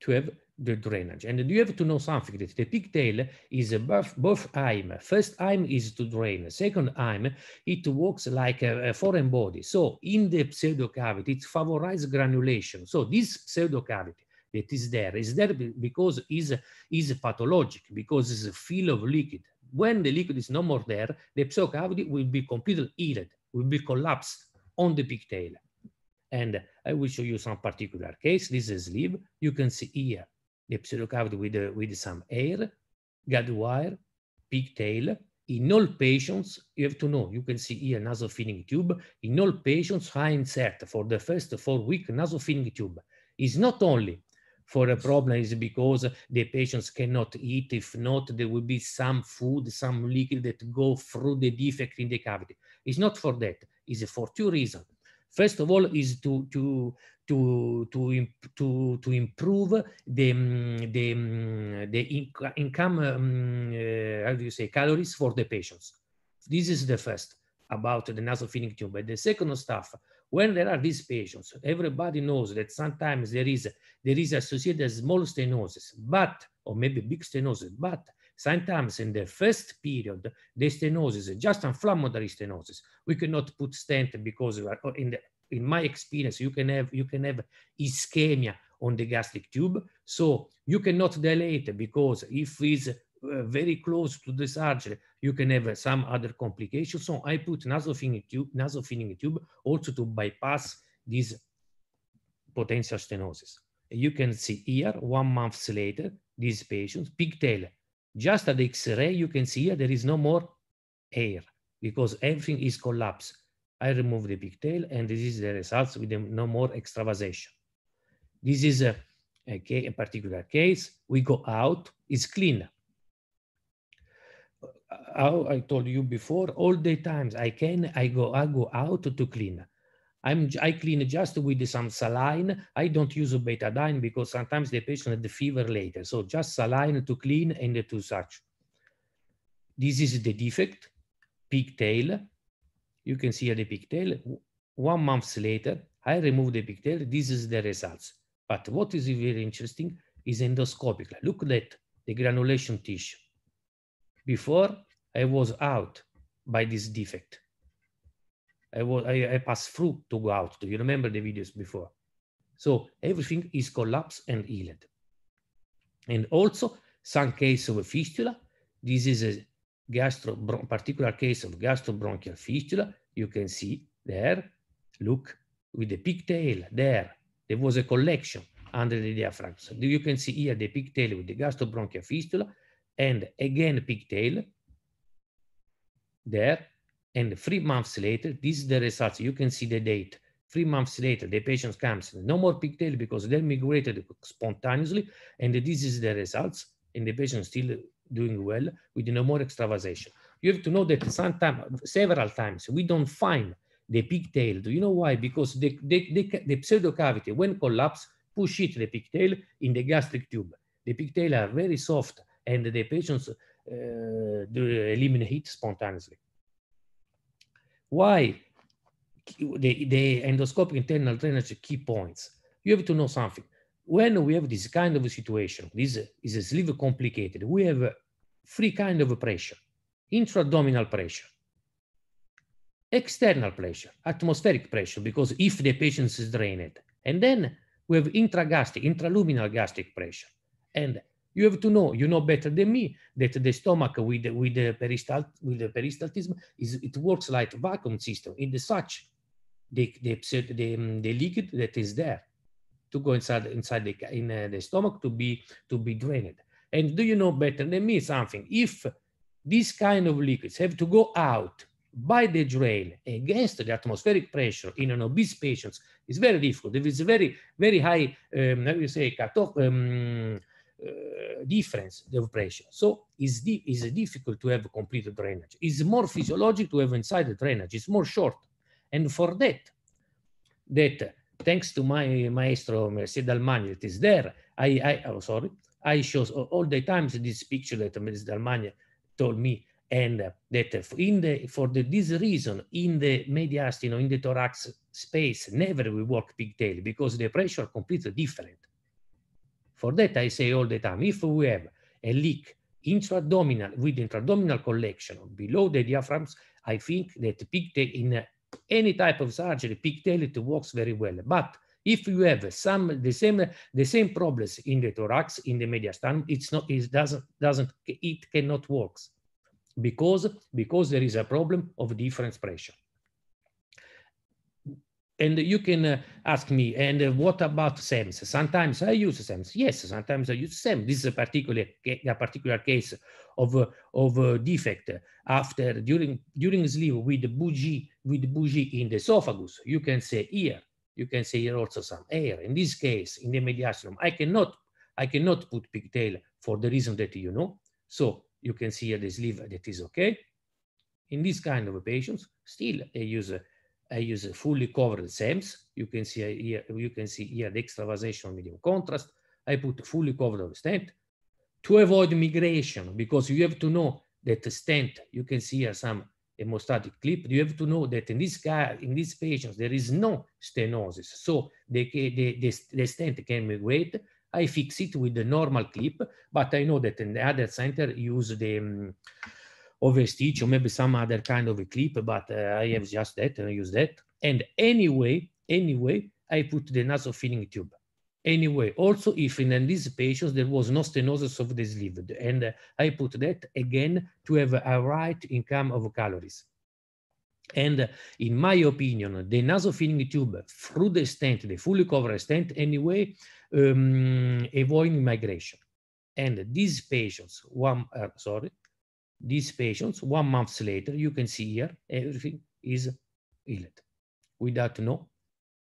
to have the drainage. And you have to know something that the pigtail is a both, aim. First aim is to drain. Second aim, it works like a, a foreign body. So in the pseudocavity, it favorizes granulation. So this pseudocavity that is there is there because is is pathologic because it's a fill of liquid. When the liquid is no more there, the pseudocavity will be completely healed, will be collapsed on the pigtail. And I will show you some particular case. This is sleeve. You can see here the pseudocavity with, uh, with some air, guide wire, pigtail. In all patients, you have to know, you can see here nasopharyngeal tube. In all patients, I insert for the first four week nasopharyngeal tube. Is not only for a problem is because the patients cannot eat. If not, there will be some food, some liquid that go through the defect in the cavity. It's not for that. It's for two reasons. First of all, is to to to to to to improve the the the income um, uh, how do you say calories for the patients. This is the first about the nasopharyngeal tube. But the second stuff, when there are these patients, everybody knows that sometimes there is there is associated small stenosis, but or maybe big stenosis, but sometimes in the first period, the stenosis is just inflammatory stenosis. We cannot put stent because in the in my experience, you can have you can have ischemia on the gastric tube. So you cannot dilate because if it's uh, very close to the surgery, you can have some other complications. So I put nasopharyngeal tube, tube also to bypass this potential stenosis. You can see here, one month later, these patients, pigtail. Just at the X-ray, you can see here there is no more air because everything is collapsed. I remove the pigtail and this is the results with no more extravasation. This is a, a, a particular case. We go out, it's clean. How I told you before, all the times I can, I go, I go out to clean. I'm, I clean just with some saline. I don't use betadine because sometimes the patient had the fever later. So just saline to clean and to such. This is the defect, pigtail. You can see the pigtail. One month later, I remove the pigtail. This is the results. But what is very interesting is endoscopic. Look at the granulation tissue. Before, I was out by this defect. I, was, I, I passed through to go out. Do you remember the videos before? So everything is collapsed and healed. And also some case of a fistula. This is a gastro particular case of gastrobronchial fistula. You can see there, look, with the pigtail there. There was a collection under the diaphragm. So you can see here the pigtail with the gastrobronchial fistula and again pigtail there. And three months later, this is the results. You can see the date. Three months later, the patient comes, no more pigtail because they migrated spontaneously. And this is the results. And the patient still doing well with no more extravasation. You have to know that sometimes, several times, we don't find the pigtail. Do you know why? Because the, the, the, the pseudocavity, when collapse, push it, the pigtail, in the gastric tube. The pigtail are very soft and the patients uh, eliminate it spontaneously. Why? The, the endoscopic internal drainage key points. You have to know something. When we have this kind of situation, this is a sleeve complicated, we have three kind of pressure. Intra-abdominal pressure, external pressure, atmospheric pressure, because if the patient is drained, and then we have intragastric, intraluminal gastric pressure. And you have to know, you know better than me, that the stomach with, with, the, peristalt, with the peristaltism, is, it works like a vacuum system. In the such, the, the, the, um, the liquid that is there to go inside, inside the, in uh, the stomach to be, to be drained. And do you know better than me something? If these kind of liquids have to go out by the drain against the atmospheric pressure in an obese patient is very difficult. There is a very, very high, um, how you say, cutoff, um, uh, difference of pressure. So it's, di it's difficult to have complete drainage. It's more physiologic to have inside the drainage. It's more short. And for that, that thanks to my maestro Mercedes Dalmagna that is there, I, I oh, sorry, I show all the times this picture that Mercedes Dalmagna told me and that in the for the, this reason in the mediastinum in the thorax space never we work pigtail because the pressure completely different for that, I say all the time, if we have a leak intra-abdominal with intra-abdominal collection below the diaphragms, I think that pigtail in any type of surgery, pigtail it works very well. But if you have some the same the same problems in the thorax, in the mediastinum, it's not it doesn't doesn't it cannot work because because there is a problem of difference pressure and you can uh, ask me, and uh, what about SEMS? Sometimes I use SEMS. Yes, sometimes I use SEMS. This is a particular a particular case of uh, of defect after during during sleep with the bougie with bougie in the esophagus. You can say here. You can see here also some air. In this case, in the mediastinum, I cannot I cannot put pigtail for the reason that you know. So you can see here the sleeve that is okay. In this kind of patients, still I use I use a fully covered SEMS. You can see here, you can see here the extravasation medium contrast. I put fully covered stent to avoid migration because you have to know that the stent, you can see here some hemostatic clip. You have to know that in this guy, in these patients, there is no stenosis. So the, the, the, the stent can migrate. I fix it with the normal clip, but I know that in the other center use the um, overstitch or maybe some other kind of a clip, but uh, I have just that and I use that. And anyway, anyway, I put the nasal filling tube. Anyway, also if in these patients there was no stenosis of the sleeve, and uh, I put that again to have a right income of calories. And in my opinion, the nasofilling tube through the stent, the fully covered stent anyway, um, avoiding migration. And these patients, one, uh, sorry, these patients, one month later, you can see here, everything is healed without no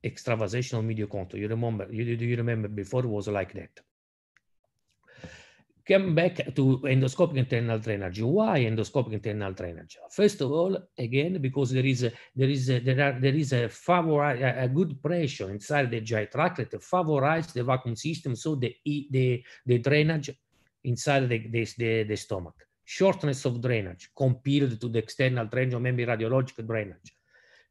extravasation of medial contour. You remember, you, do you remember before was like that come back to endoscopic internal drainage. Why endoscopic internal drainage? First of all, again, because there is a, there is a, there are there is a favor a, good pressure inside the GI tract that favorizes the vacuum system, so the the the drainage inside the the, the, the stomach. Shortness of drainage compared to the external drainage or maybe radiological drainage.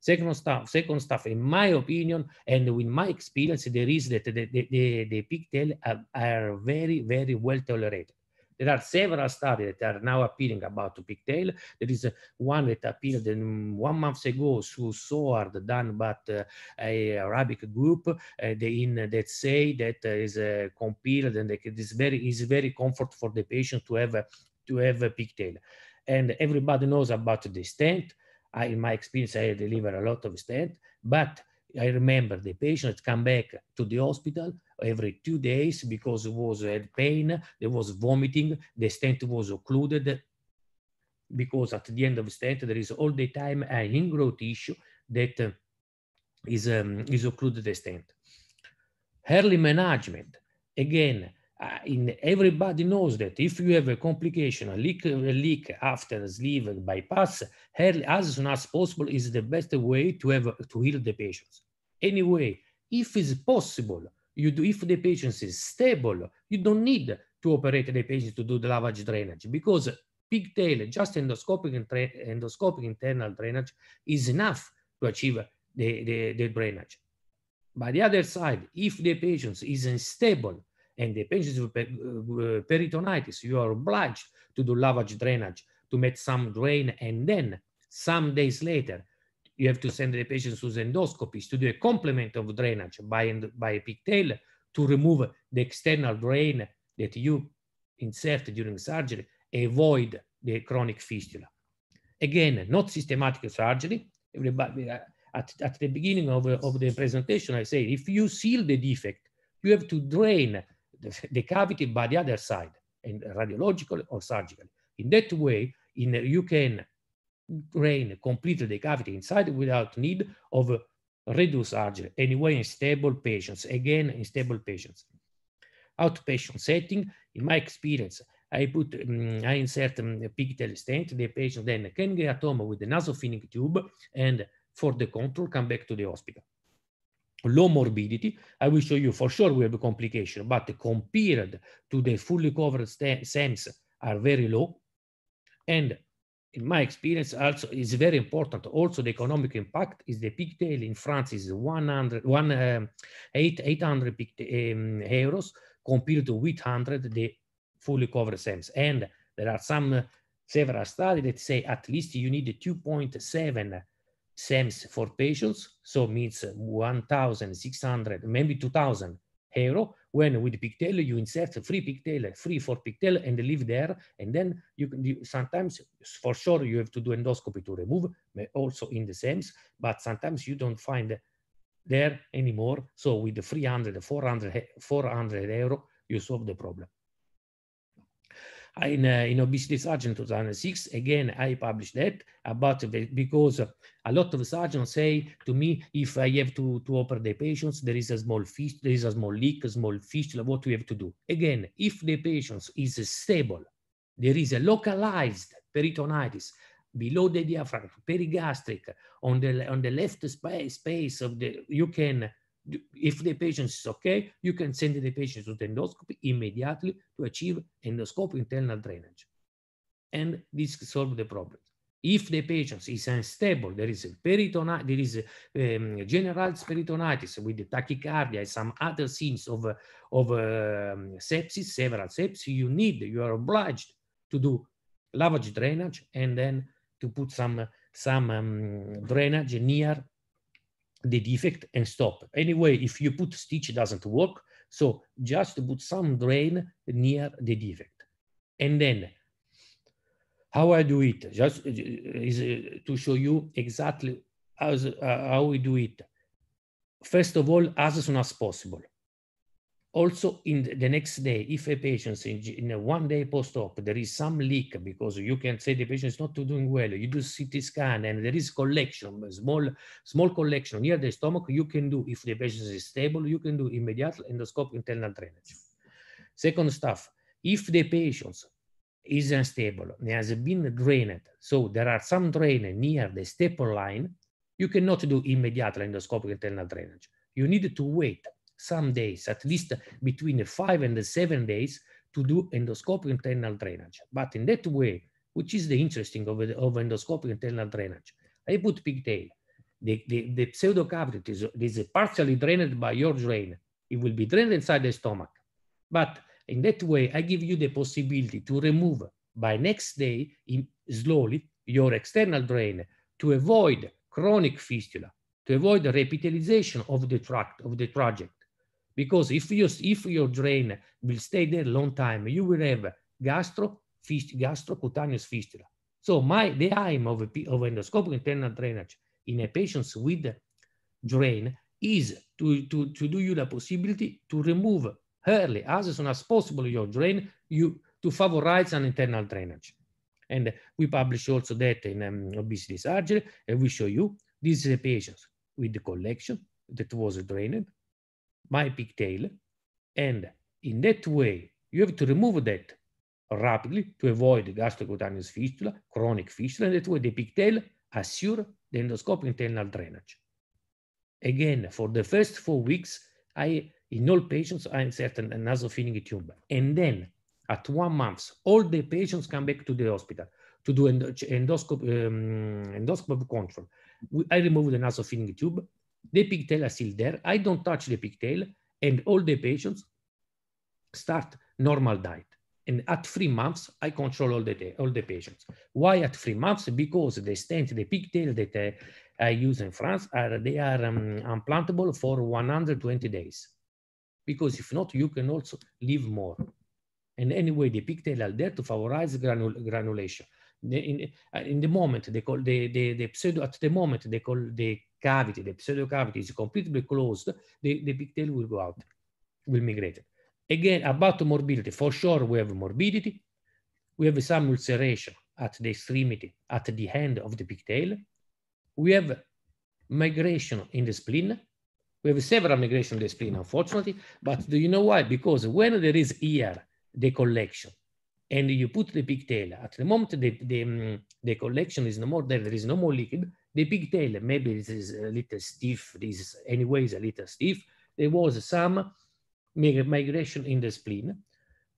Second stuff, second stuff, in my opinion, and with my experience, there is that the, the, the, the pigtail are, are, very, very well tolerated. There are several studies that are now appearing about the pigtail. There is one that appeared one month ago through SOARD done by uh, a Arabic group uh, they in, that say that uh, is uh, compared and it is very is very comfort for the patient to have to have a pigtail. And everybody knows about the stent I, in my experience, I deliver a lot of stent, but I remember the patient come back to the hospital every two days because it was had pain, there was vomiting, the stent was occluded because at the end of the stent there is all the time an ingrowth tissue that uh, is um, is occluded the stent. Early management, again, uh, in everybody knows that if you have a complication, a leak, a leak after sleeve bypass, early, as soon as possible is the best way to have to heal the patients. Anyway, if it's possible, you do, if the patient is stable, you don't need to operate the patient to do the lavage drainage because pigtail, just endoscopic, endoscopic internal drainage is enough to achieve the, the, the drainage. By the other side, if the patient is unstable, and the patients with uh, peritonitis, you are obliged to do lavage drainage to make some drain, and then some days later, you have to send the patients to the endoscopies to do a complement of drainage by, by a pigtail to remove the external drain that you insert during surgery, avoid the chronic fistula. Again, not systematic surgery. Everybody, uh, at, at the beginning of, of the presentation, I say, if you seal the defect, you have to drain the, the cavity by the other side, and radiological or surgical. In that way, in, you can drain completely the cavity inside without need of reduced surgery. Anyway, in stable patients, again, in stable patients. Outpatient setting, in my experience, I put, um, I insert um, pigtail stent, the patient then can get home with the nasofilling tube and for the control come back to the hospital low morbidity. I will show you for sure we have a complication, but compared to the fully covered SEMS are very low. And in my experience also is very important. Also the economic impact is the pigtail in France is 100, one, um, 800 um, euros compared to 800 the fully covered SEMS. And there are some uh, several studies that say at least you need 2.7 SEMS for patients, so means 1,600, maybe 2,000 euro. When with pigtail, you insert free pigtail, free for pigtail, and leave there. And then you can sometimes, for sure, you have to do endoscopy to remove, also in the SEMS, but sometimes you don't find there anymore. So with the 300, 400, 400 euro, you solve the problem in, uh, in Obesity Surgery 2006, again, I published that about the, because a lot of surgeons say to me, if I have to, to operate the patients, there is a small fish, there is a small leak, a small fistula, what we have to do? Again, if the patient is stable, there is a localized peritonitis below the diaphragm, perigastric, on the, on the left space, space of the, you can if the patient is okay, you can send the patient to the endoscopy immediately to achieve endoscopic internal drainage. And this solves the problem. If the patient is unstable, there is a peritonitis, there is um, generalized peritonitis with tachycardia and some other signs of, of um, sepsis, several sepsis, you need, you are obliged to do lavage drainage and then to put some, some um, drainage near the defect and stop. Anyway, if you put stitch, it doesn't work. So just put some drain near the defect. And then How I do it, just uh, is uh, to show you exactly how, uh, how we do it. First of all, as soon as possible also in the next day if a patient in, a one day post-op there is some leak because you can say the patient is not doing well. You do ct scan and there is collection small small collection near the stomach you can do. If the patient is stable you can do immediate endoscopic internal drainage. Second stuff if the patient is unstable and has been drained so there are some drain near the staple line you cannot do immediate endoscopic internal drainage. You need to wait some days, at least between the five and the seven days, to do endoscopic internal drainage. But in that way, which is the interesting of, of endoscopic internal drainage, I put pigtail. The, the, the cavity is, is partially drained by your drain. It will be drained inside the stomach. But in that way, I give you the possibility to remove by next day in, slowly your external drain to avoid chronic fistula, to avoid the repitalization of the tract of the traject. Because if, you, if your drain will stay there long time, you will have gastro, gastrocutaneous fistula. So my, the aim of, a, of endoscopic internal drainage in a patient with drain is to, to, to do you the possibility to remove early, as soon as possible, your drain you, to favorize an internal drainage. And we publish also that in um, obesity surgery, and we show you this is a patient with the collection that was drained my pigtail. And in that way, you have to remove that rapidly to avoid gastrocutaneous fistula, chronic fistula, and that way the pigtail assure the endoscopic internal drainage. Again, for the first four weeks, I, in all patients, I insert a nasopharyngeal tube. And then at one month, all the patients come back to the hospital to do endoscope, um, endoscope control. I remove the nasopharyngeal tube the pigtail are still there. I don't touch the pigtail, and all the patients start normal diet. And at three months, I control all the, all the patients. Why at three months? Because the stent, the pigtail that uh, I use in France, are they are um, implantable for 120 days. Because if not, you can also live more. And anyway, the pigtail are there to favorize granul granulation. In, uh, in the moment they call the, the, the pseudo at the moment they call the cavity, the pseudo cavity is completely closed, the, the pigtail will go out, will migrate. Again, about morbidity, for sure we have morbidity. We have some ulceration at the extremity, at the end of the pigtail. We have migration in the spleen. We have several migration in the spleen, unfortunately, but do you know why? Because when there is here the collection and you put the pigtail, at the moment the, the, the collection is no more there, there is no more liquid, the pigtail, maybe this is a little stiff, this is anyways a little stiff. There was some migration in the spleen.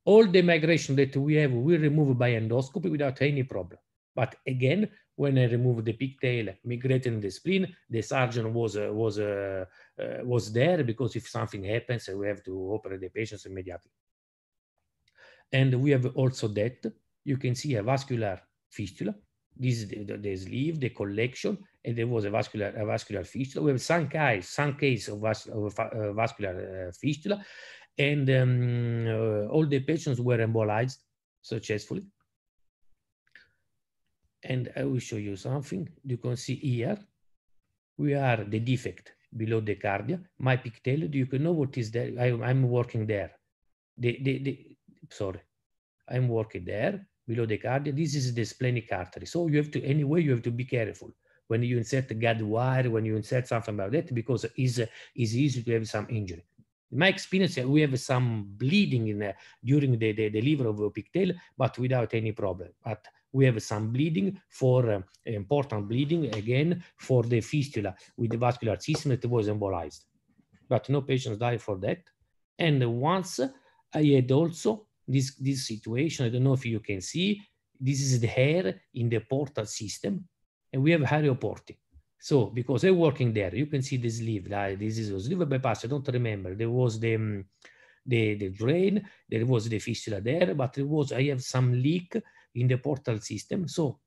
All the migration that we have, we remove by endoscopy without any problem. But again, when I remove the pigtail migrating in the spleen, the surgeon was uh, was uh, uh, was there because if something happens, we have to operate the patients immediately. And we have also that you can see a vascular fistula this is the, sleeve, the collection, and there was a vascular a vascular fistula. We have some case, some case of, vas, of uh, vascular uh, fistula, and um, uh, all the patients were embolized successfully. And I will show you something. You can see here, we are the defect below the cardia. My pigtail, Do you can know what is there. I, I'm working there. The, the, the, sorry, I'm working there below the cardia. This is the splenic artery. So you have to, anyway, you have to be careful when you insert the guide wire, when you insert something about that, because it's, it's easy to have some injury. In my experience, we have some bleeding in uh, during the, the delivery of a pigtail, but without any problem. But we have some bleeding for uh, important bleeding again for the fistula with the vascular system that was embolized. But no patients die for that. And once I had also this, this situation. I don't know if you can see, this is the hair in the portal system, and we have aeroportia. So because I'm working there, you can see the sleeve. Like this is a sleeve bypass. I don't remember. There was the, um, the, the drain, there was the fistula there, but there was, I have some leak in the portal system. So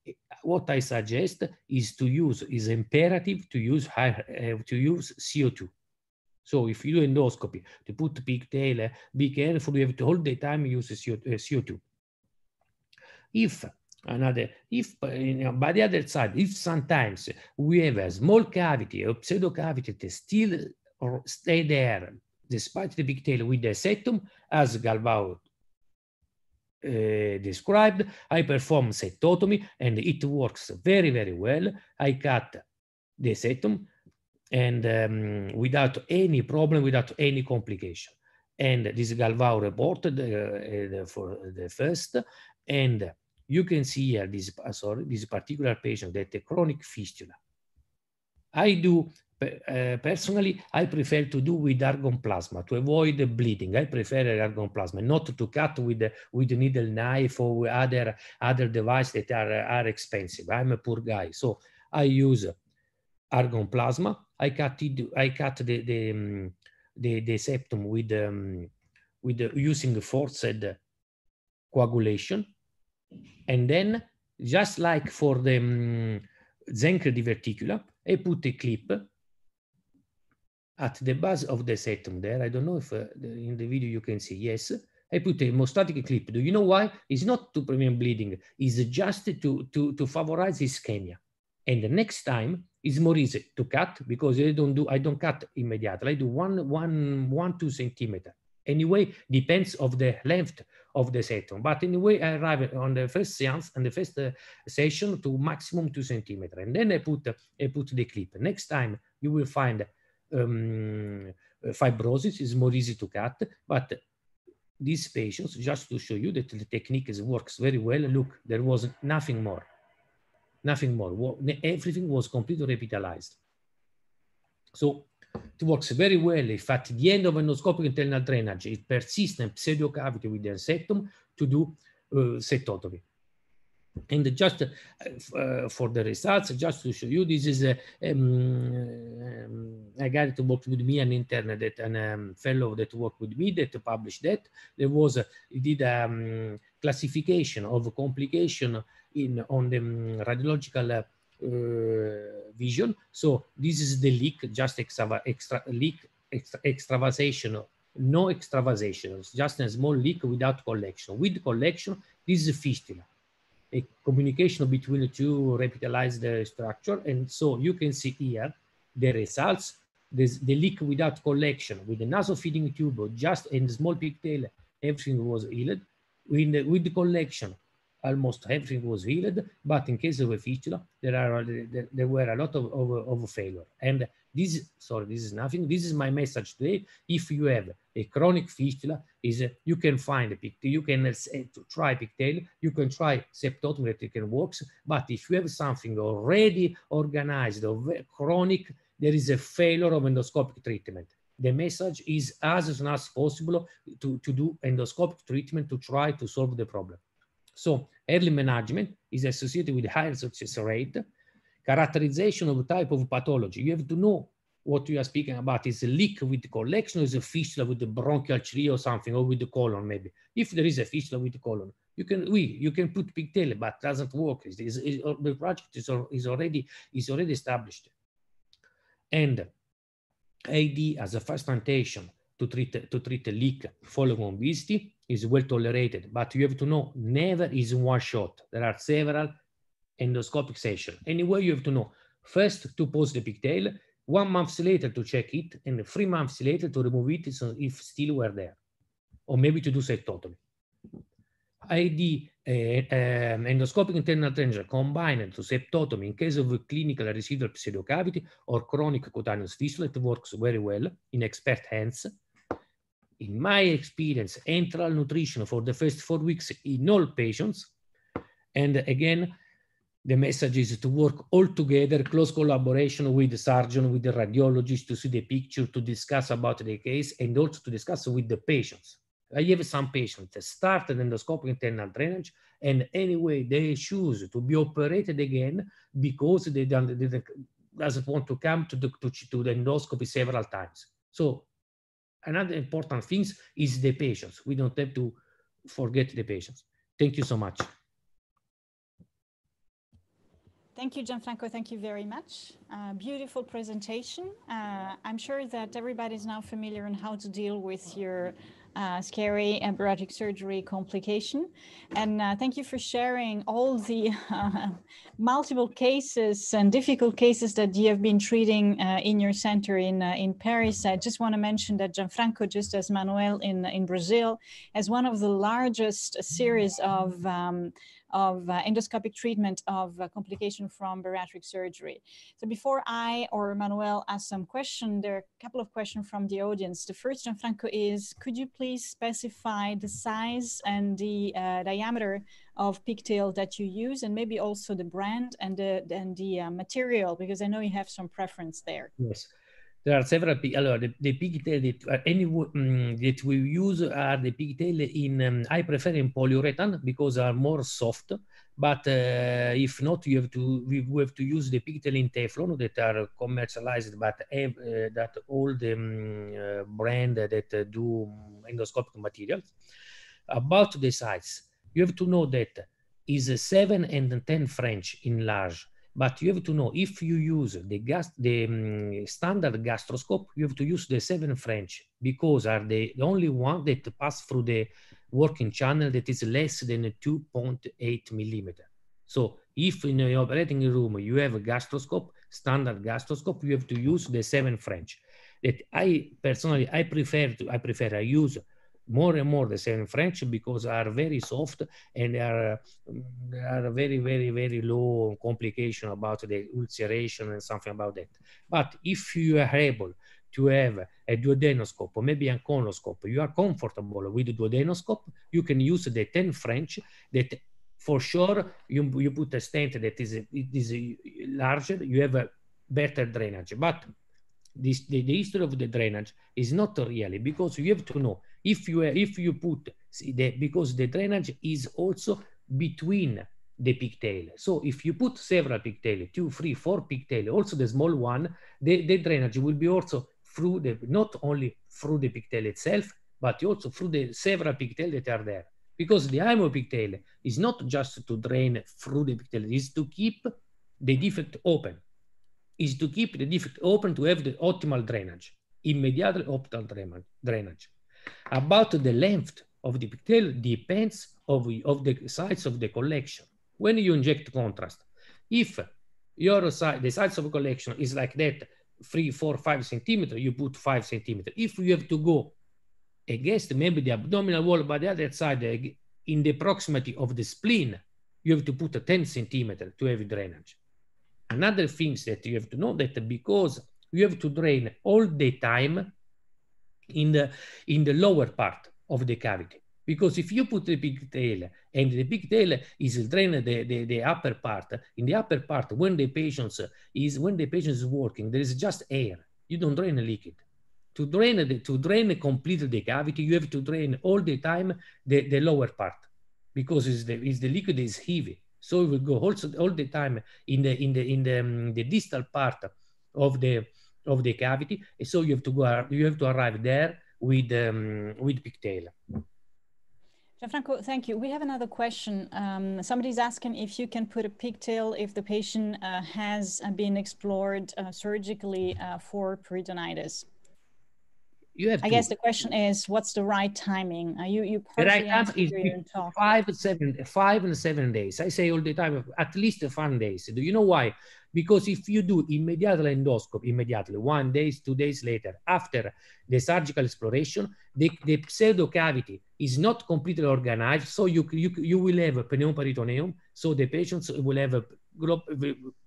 what I suggest is to use, is imperative to use, high, uh, to use CO2. So if you do endoscopy to put the pigtail, uh, be careful, you have to hold the time use CO2. Uh, If another if know, by the other side if sometimes we have a small cavity a pseudo cavity that still stay there despite the pigtail with the septum as Galvao uh, described i perform septotomy and it works very very well i cut the septum and um, without any problem without any complication and this Galvao reported uh, for the first and you can see here this, uh, sorry, this particular patient that a chronic fistula. I do, uh, personally, I prefer to do with argon plasma to avoid the bleeding. I prefer argon plasma, not to cut with with needle knife or other, other devices that are, are expensive. I'm a poor guy. So I use argon plasma. I cut it, I cut the, the, um, the, the septum with, um, with the, using forced coagulation and then just like for the um, Zenker diverticula, I put a clip at the base of the septum there. I don't know if uh, in the video you can see, yes. I put a hemostatic clip. Do you know why? It's not to prevent bleeding. It's just to, to, to favorize ischemia. And the next time is more easy to cut because I don't do, I don't cut immediately. I do one, one, one, two centimeter. Anyway, depends of the length of the septum. But anyway, I arrive on the first seance and the first uh, session to maximum two centimeter. And then I put, I put the clip. Next time you will find um, fibrosis is more easy to cut, but these patients, just to show you that the technique is, works very well, look, there was nothing more, nothing more. Everything was completely revitalized. So it works very well if at the end of endoscopic internal drainage, it persists in pseudo cavity with the septum to do uh, septotomy. And just uh, uh, for the results, just to show you, this is a, um, um, a guy that worked with me, an intern that, and a um, fellow that worked with me that published that. There was, a, he did um, classification of complication in on the um, radiological uh, uh, vision. So this is the leak, just extra, extra leak, extra, extravasation, no extravasation, just a small leak without collection. With collection, this is fistula, a communication between the two revitalized the structure. And so you can see here the results. There's the leak without collection with the nasal feeding tube, just in small pigtail, everything was healed. With the, with the collection, almost everything was healed, but in case of a fistula, there are there, there were a lot of, of, of failure. And this, sorry, this is nothing. This is my message today. If you have a chronic fistula, is you can find a pigtail, you can uh, try pigtail, you can try septotomy that it can work. But if you have something already organized or chronic, there is a failure of endoscopic treatment. The message is as soon as possible to, to do endoscopic treatment to try to solve the problem. So early management is associated with higher success rate. Characterization of type of pathology. You have to know what you are speaking about. Is a leak with the collection, is a fistula with the bronchial tree or something, or with the colon maybe. If there is a fistula with the colon, you can we you can put pigtail, but doesn't work. It's, it's, it's, the project is, is already is already established. And AD as a first annotation to treat to treat a leak following obesity is well tolerated, but you have to know never is one shot. There are several endoscopic sessions. Anyway, you have to know first to pose the pigtail, one month later to check it, and three months later to remove it if still were there, or maybe to do septotomy. EID uh, um, endoscopic internal drainage combined to septotomy in case of clinical residual pseudocavity or chronic cutaneous fistula, it works very well in expert hands in my experience, enteral nutrition for the first four weeks in all patients. And again, the message is to work all together, close collaboration with the surgeon, with the radiologist to see the picture, to discuss about the case, and also to discuss with the patients. I have some patients that started endoscopic internal drainage, and anyway, they choose to be operated again because they don't, they doesn't want to come to the, to, to the endoscopy several times. So another important thing is the patients. We don't have to forget the patients. Thank you so much. Thank you, Gianfranco. Thank you very much. Uh, beautiful presentation. Uh, I'm sure that everybody is now familiar on how to deal with your uh, scary bariatric surgery complication. And uh, thank you for sharing all the uh, multiple cases and difficult cases that you have been treating uh, in your center in, uh, in Paris. I just want to mention that Gianfranco, just as Manuel in, in Brazil, has one of the largest series of um, of uh, endoscopic treatment of uh, complication from bariatric surgery. So before I or Manuel ask some question, there are a couple of questions from the audience. The first, Gianfranco, is could you please specify the size and the uh, diameter of pigtail that you use and maybe also the brand and the, and the uh, material, because I know you have some preference there. Yes. There are several, allora, the, the pigtail that, uh, any, um, that we use are the pigtail in, um, I prefer in polyurethane because are more soft, but uh, if not, you have to, we have to use the pigtail in Teflon that are commercialized, but have, uh, that all the um, brand that uh, do endoscopic materials. About the size, you have to know that is a 7 and 10 French in large but you have to know if you use the gas, the um, standard gastroscope, you have to use the seven French because are the, the only one that pass through the working channel that is less than 2.8 millimeter. So if in your operating room you have a gastroscope, standard gastroscope, you have to use the seven French. That I personally I prefer to I prefer I use more and more the same French because are very soft and are, are very, very, very low complication about the ulceration and something about that. But if you are able to have a duodenoscope or maybe a colonoscope, you are comfortable with the duodenoscope, you can use the 10 French that for sure you, you put a stent that is, it is larger, you have a better drainage. But this, the, the history of the drainage is not really because you have to know if you if you put the because the drainage is also between the pigtail. So if you put several pigtail, two, three, four pigtail, also the small one, the, the drainage will be also through the not only through the pigtail itself, but also through the several pigtail that are there. Because the aim of pigtail is not just to drain through the pigtail, is to keep the defect open. Is to keep the defect open to have the optimal drainage, immediately optimal drainage. About the length of the pigtail depends of, of the size of the collection. When you inject contrast, if your size, the size of a collection is like that, three, four, five centimeter, you put five centimeter. If you have to go against maybe the abdominal wall, but the other side, uh, in the proximity of the spleen, you have to put a 10 centimeter to have drainage. Another thing that you have to know that because you have to drain all the time in the, in the lower part of the cavity. Because if you put the pigtail and the pigtail is drained the, the, the upper part, in the upper part, when the patient is when the patient is working, there is just air. You don't drain a liquid. To drain the, to drain completely the cavity, you have to drain all the time the, the lower part because is the is the liquid is heavy. So it will go also all the time in the in the in the, um, the distal part of the of the cavity. And so you have to go, you have to arrive there with, um, with pigtail. Gianfranco, thank you. We have another question. Um, somebody's asking if you can put a pigtail if the patient uh, has been explored uh, surgically uh, for peritonitis. You have I to. guess the question is, what's the right timing? You you the right time is five seven five and seven days. I say all the time, at least five days. Do you know why? Because if you do immediately endoscopy, immediately, one days, two days later, after the surgical exploration, the, the pseudo cavity is not completely organized. So you, you, you will have a pneumoperitoneum. So the patients will have a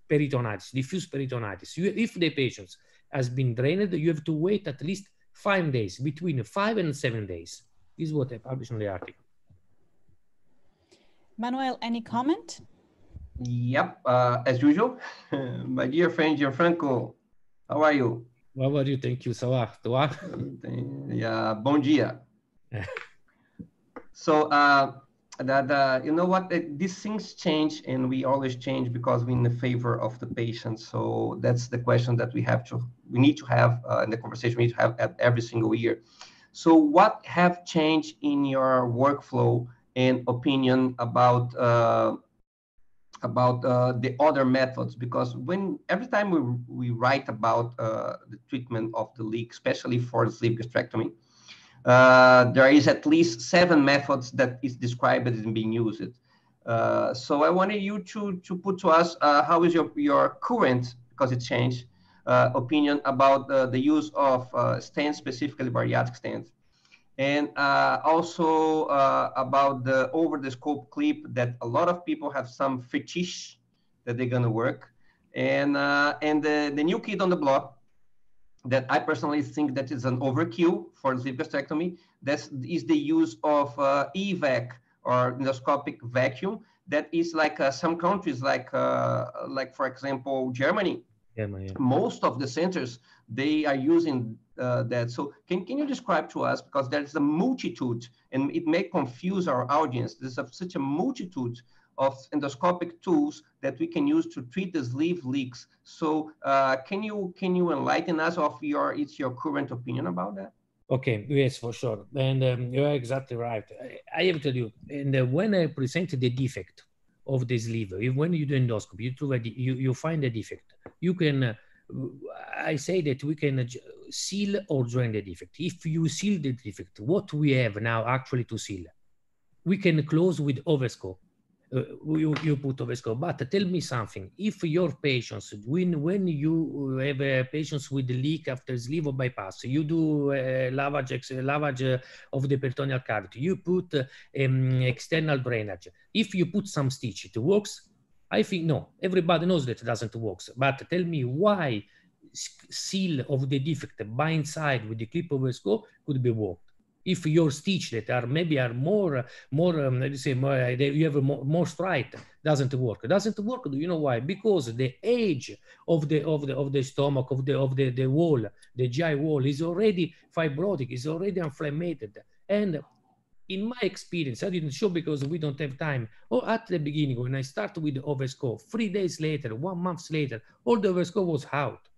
peritonitis, diffuse peritonitis. You, if the patient has been drained, you have to wait at least five days, between five and seven days. This is what I published in the article. Manuel, any comment? Yep, uh, as usual. My dear friend Gianfranco, how are you? How are you? Thank you. So, uh, yeah, bom dia. so, uh, that uh, you know what, these things change, and we always change because we're in the favor of the patient. So that's the question that we have to, we need to have uh, in the conversation we need to have every single year. So, what have changed in your workflow and opinion about? About uh, the other methods because when every time we, we write about uh, the treatment of the leak, especially for sleeve gastrectomy, uh, there is at least seven methods that is described as being used. Uh, so I wanted you to, to put to us uh, how is your, your current, because it changed, uh, opinion about the use of stents, specifically bariatric stents. And also about the over the scope clip that a lot of people have some fetish that they're gonna work. And, and the, the new kid on the block that I personally think that is an overkill for sleeve gastrectomy. That is the use of uh, EVAC or endoscopic vacuum. That is like uh, some countries, like uh, like for example Germany. Germany. Yeah. Most of the centers they are using uh, that. So can can you describe to us because there is a multitude and it may confuse our audience. There's a, such a multitude of endoscopic tools that we can use to treat the sleeve leaks. So uh, can you can you enlighten us of your it's your current opinion about that? Okay, yes, for sure, and um, you're exactly right. I, I have to tell you, and uh, when I present the defect of the sleeve, when you do endoscopy, you, you, you find a defect. You can, uh, I say that we can seal or join the defect. If you seal the defect, what we have now actually to seal, we can close with overscope uh, you, you put Ovesco. But tell me something. If your patients, when, when you have uh, patients with leak after sleeve or bypass, you do uh, lavage, lavage of the peritoneal cavity, you put um, external drainage. If you put some stitch, it works? I think no. Everybody knows that it doesn't work. But tell me why seal of the defect by inside with the clip over scope could be worked if your stitch that are maybe are more more um, let say more, uh, you have a more, more straight doesn't work doesn't work do you know why because the age of the of the of the stomach of the of the, the wall the gi wall is already fibrotic is already inflamed and in my experience, I didn't show because we don't have time. Or at the beginning, when I started with the overscope, three days later, one month later, all the overscope was out.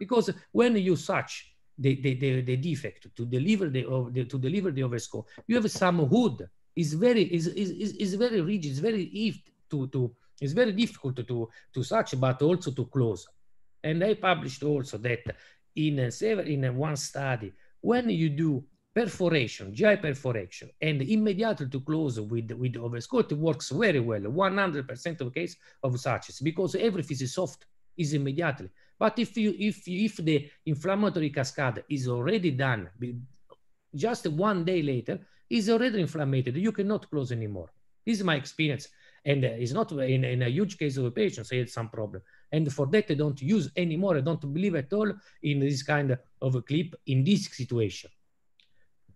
Because when you such the, the, the, the defect to deliver the, the, to deliver the overscope. You have some hood. is very is, is, is very rigid. It's very if to to it's very difficult to to such, but also to close. And I published also that in a several in one study when you do perforation, GI perforation, and immediately to close with with overscope, it works very well. 100% of case of such because everything is soft is immediately. But if you if if the inflammatory cascade is already done, just one day later, is already inflamed. You cannot close anymore. This is my experience, and uh, it's not in, in a huge case of a patient. I had some problem, and for that I don't use anymore. I don't believe at all in this kind of a clip in this situation.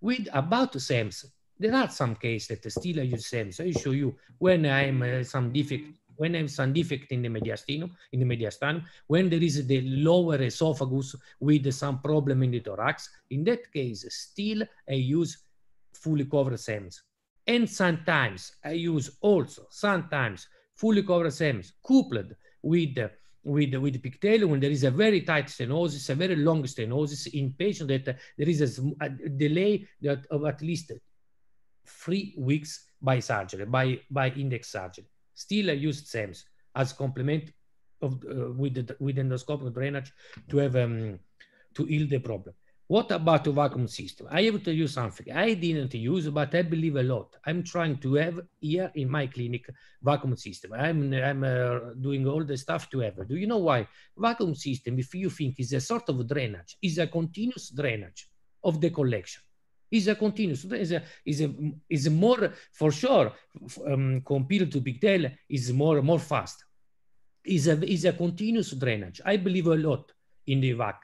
With about SEMS, there are some cases that still I use SEMS. I show you when I'm uh, some defect when is some defect in the mediastinum, in the mediastinum, when there is the lower esophagus with some problem in the thorax, in that case, still I use fully covered SEMS. And sometimes I use also, sometimes fully covered SEMS coupled with with with pigtail when there is a very tight stenosis, a very long stenosis in patients that uh, there is a, a delay that of at least three weeks by surgery, by by index surgery still I used SEMS as complement of uh, with the, with endoscopic drainage to have um, to heal the problem. What about the vacuum system? I have to use something I didn't use, but I believe a lot. I'm trying to have here in my clinic vacuum system. I'm I'm uh, doing all the stuff to have. Do you know why? Vacuum system, if you think is a sort of drainage, is a continuous drainage of the collection is a continuous. Is a is a is more for sure um, compared to big pigtail is more more fast. Is a is a continuous drainage. I believe a lot in the vac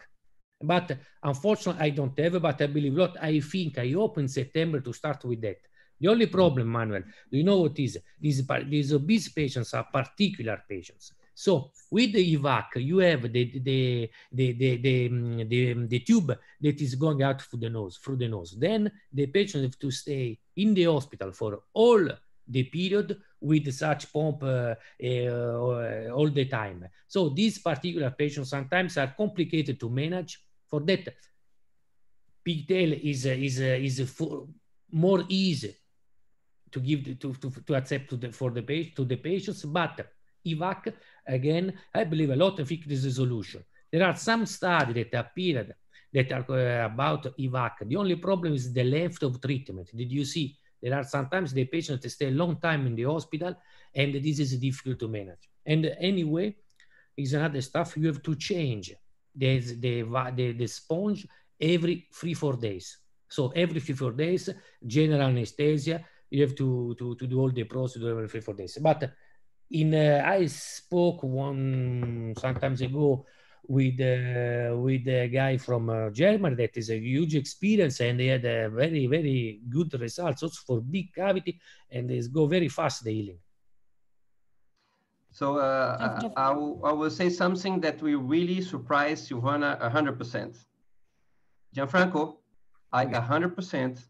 but unfortunately i don't have but i believe a lot. I think i hope in september to start with that. The only problem manuel do you know what is? These these obese patients are particular patients so with the EVAC, you have the, the, the, the, the, um, the, um, the, tube that is going out through the nose, through the nose. Then the patient have to stay in the hospital for all the period with such pump uh, uh, uh all the time. So these particular patients sometimes are complicated to manage. For that, pigtail is uh, is uh, is more easy to give to to, to accept to the for the to the patients, but EVAC, again, I believe a lot of think this is a solution. There are some studies that appeared that are uh, about EVAC. The only problem is the length of treatment. Did you see? There are sometimes the patients stay a long time in the hospital, and this is difficult to manage. And anyway, is another stuff you have to change the, the, the, the sponge every three, four days. So every three, four days, general anesthesia, you have to, to, to do all the procedure every three, four days. But in uh, I spoke one sometimes ago with uh, with a guy from uh, Germany that is a huge experience and they had a very very good results also for big cavity and they go very fast the healing. So uh, I, will, I will say something that will really surprise Silvana 100%. Gianfranco, I 100%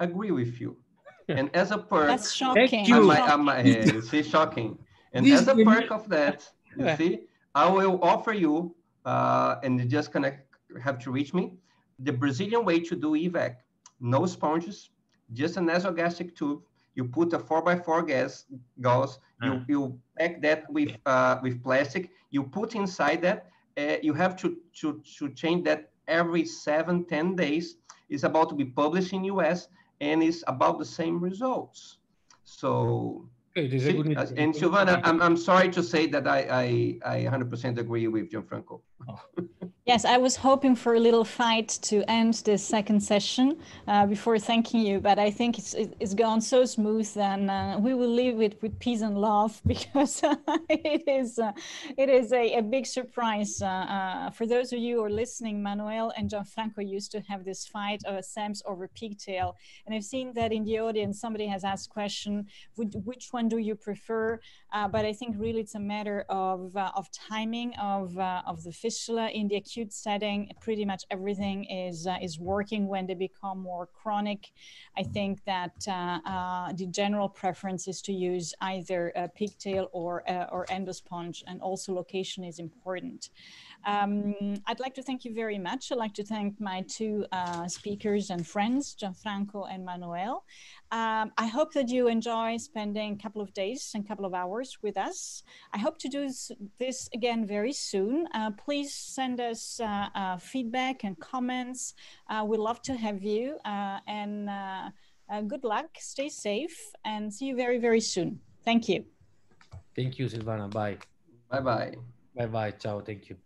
agree with you. And as a person, that's shocking. I'm, I'm, I'm, it's shocking. And this as a perk of that, you see, I will offer you, uh, and you just gonna have to reach me, the Brazilian way to do EVAC. No sponges, just a nasogastric tube. You put a four by four gas gauze. You ah. you pack that with uh, with plastic. You put inside that. Uh, you have to to to change that every seven ten days. It's about to be published in US, and it's about the same results. So Okay, uh, and Silvana, I'm, I'm sorry to say that I, I, I 100% agree with Gianfranco. Oh. Yes, I was hoping for a little fight to end this second session uh, before thanking you, but I think it's it's gone so smooth, and uh, we will leave it with peace and love because it is uh, it is a, a big surprise uh, uh, for those of you who are listening. Manuel and Gianfranco used to have this fight of a SEMS over pigtail, and I've seen that in the audience somebody has asked question, which one do you prefer? Uh, but I think really it's a matter of of timing of of the fistula in the setting, pretty much everything is uh, is working. When they become more chronic, I think that uh, uh the general preference is to use either a pigtail or uh, or endosponge, and also location is important. Um, I'd like to thank you very much. I'd like to thank my two speakers and friends, Gianfranco and Manuel. Um, I hope that you enjoy spending a couple of days and a couple of hours with us. I hope to do this again very soon. Uh, please send us uh, uh, feedback and comments. Uh, we'd love to have you uh, and uh, good luck, stay safe, and see you very, very soon. Thank you. Thank you, Silvana. Bye. Bye-bye. Bye-bye. Ciao. Thank you.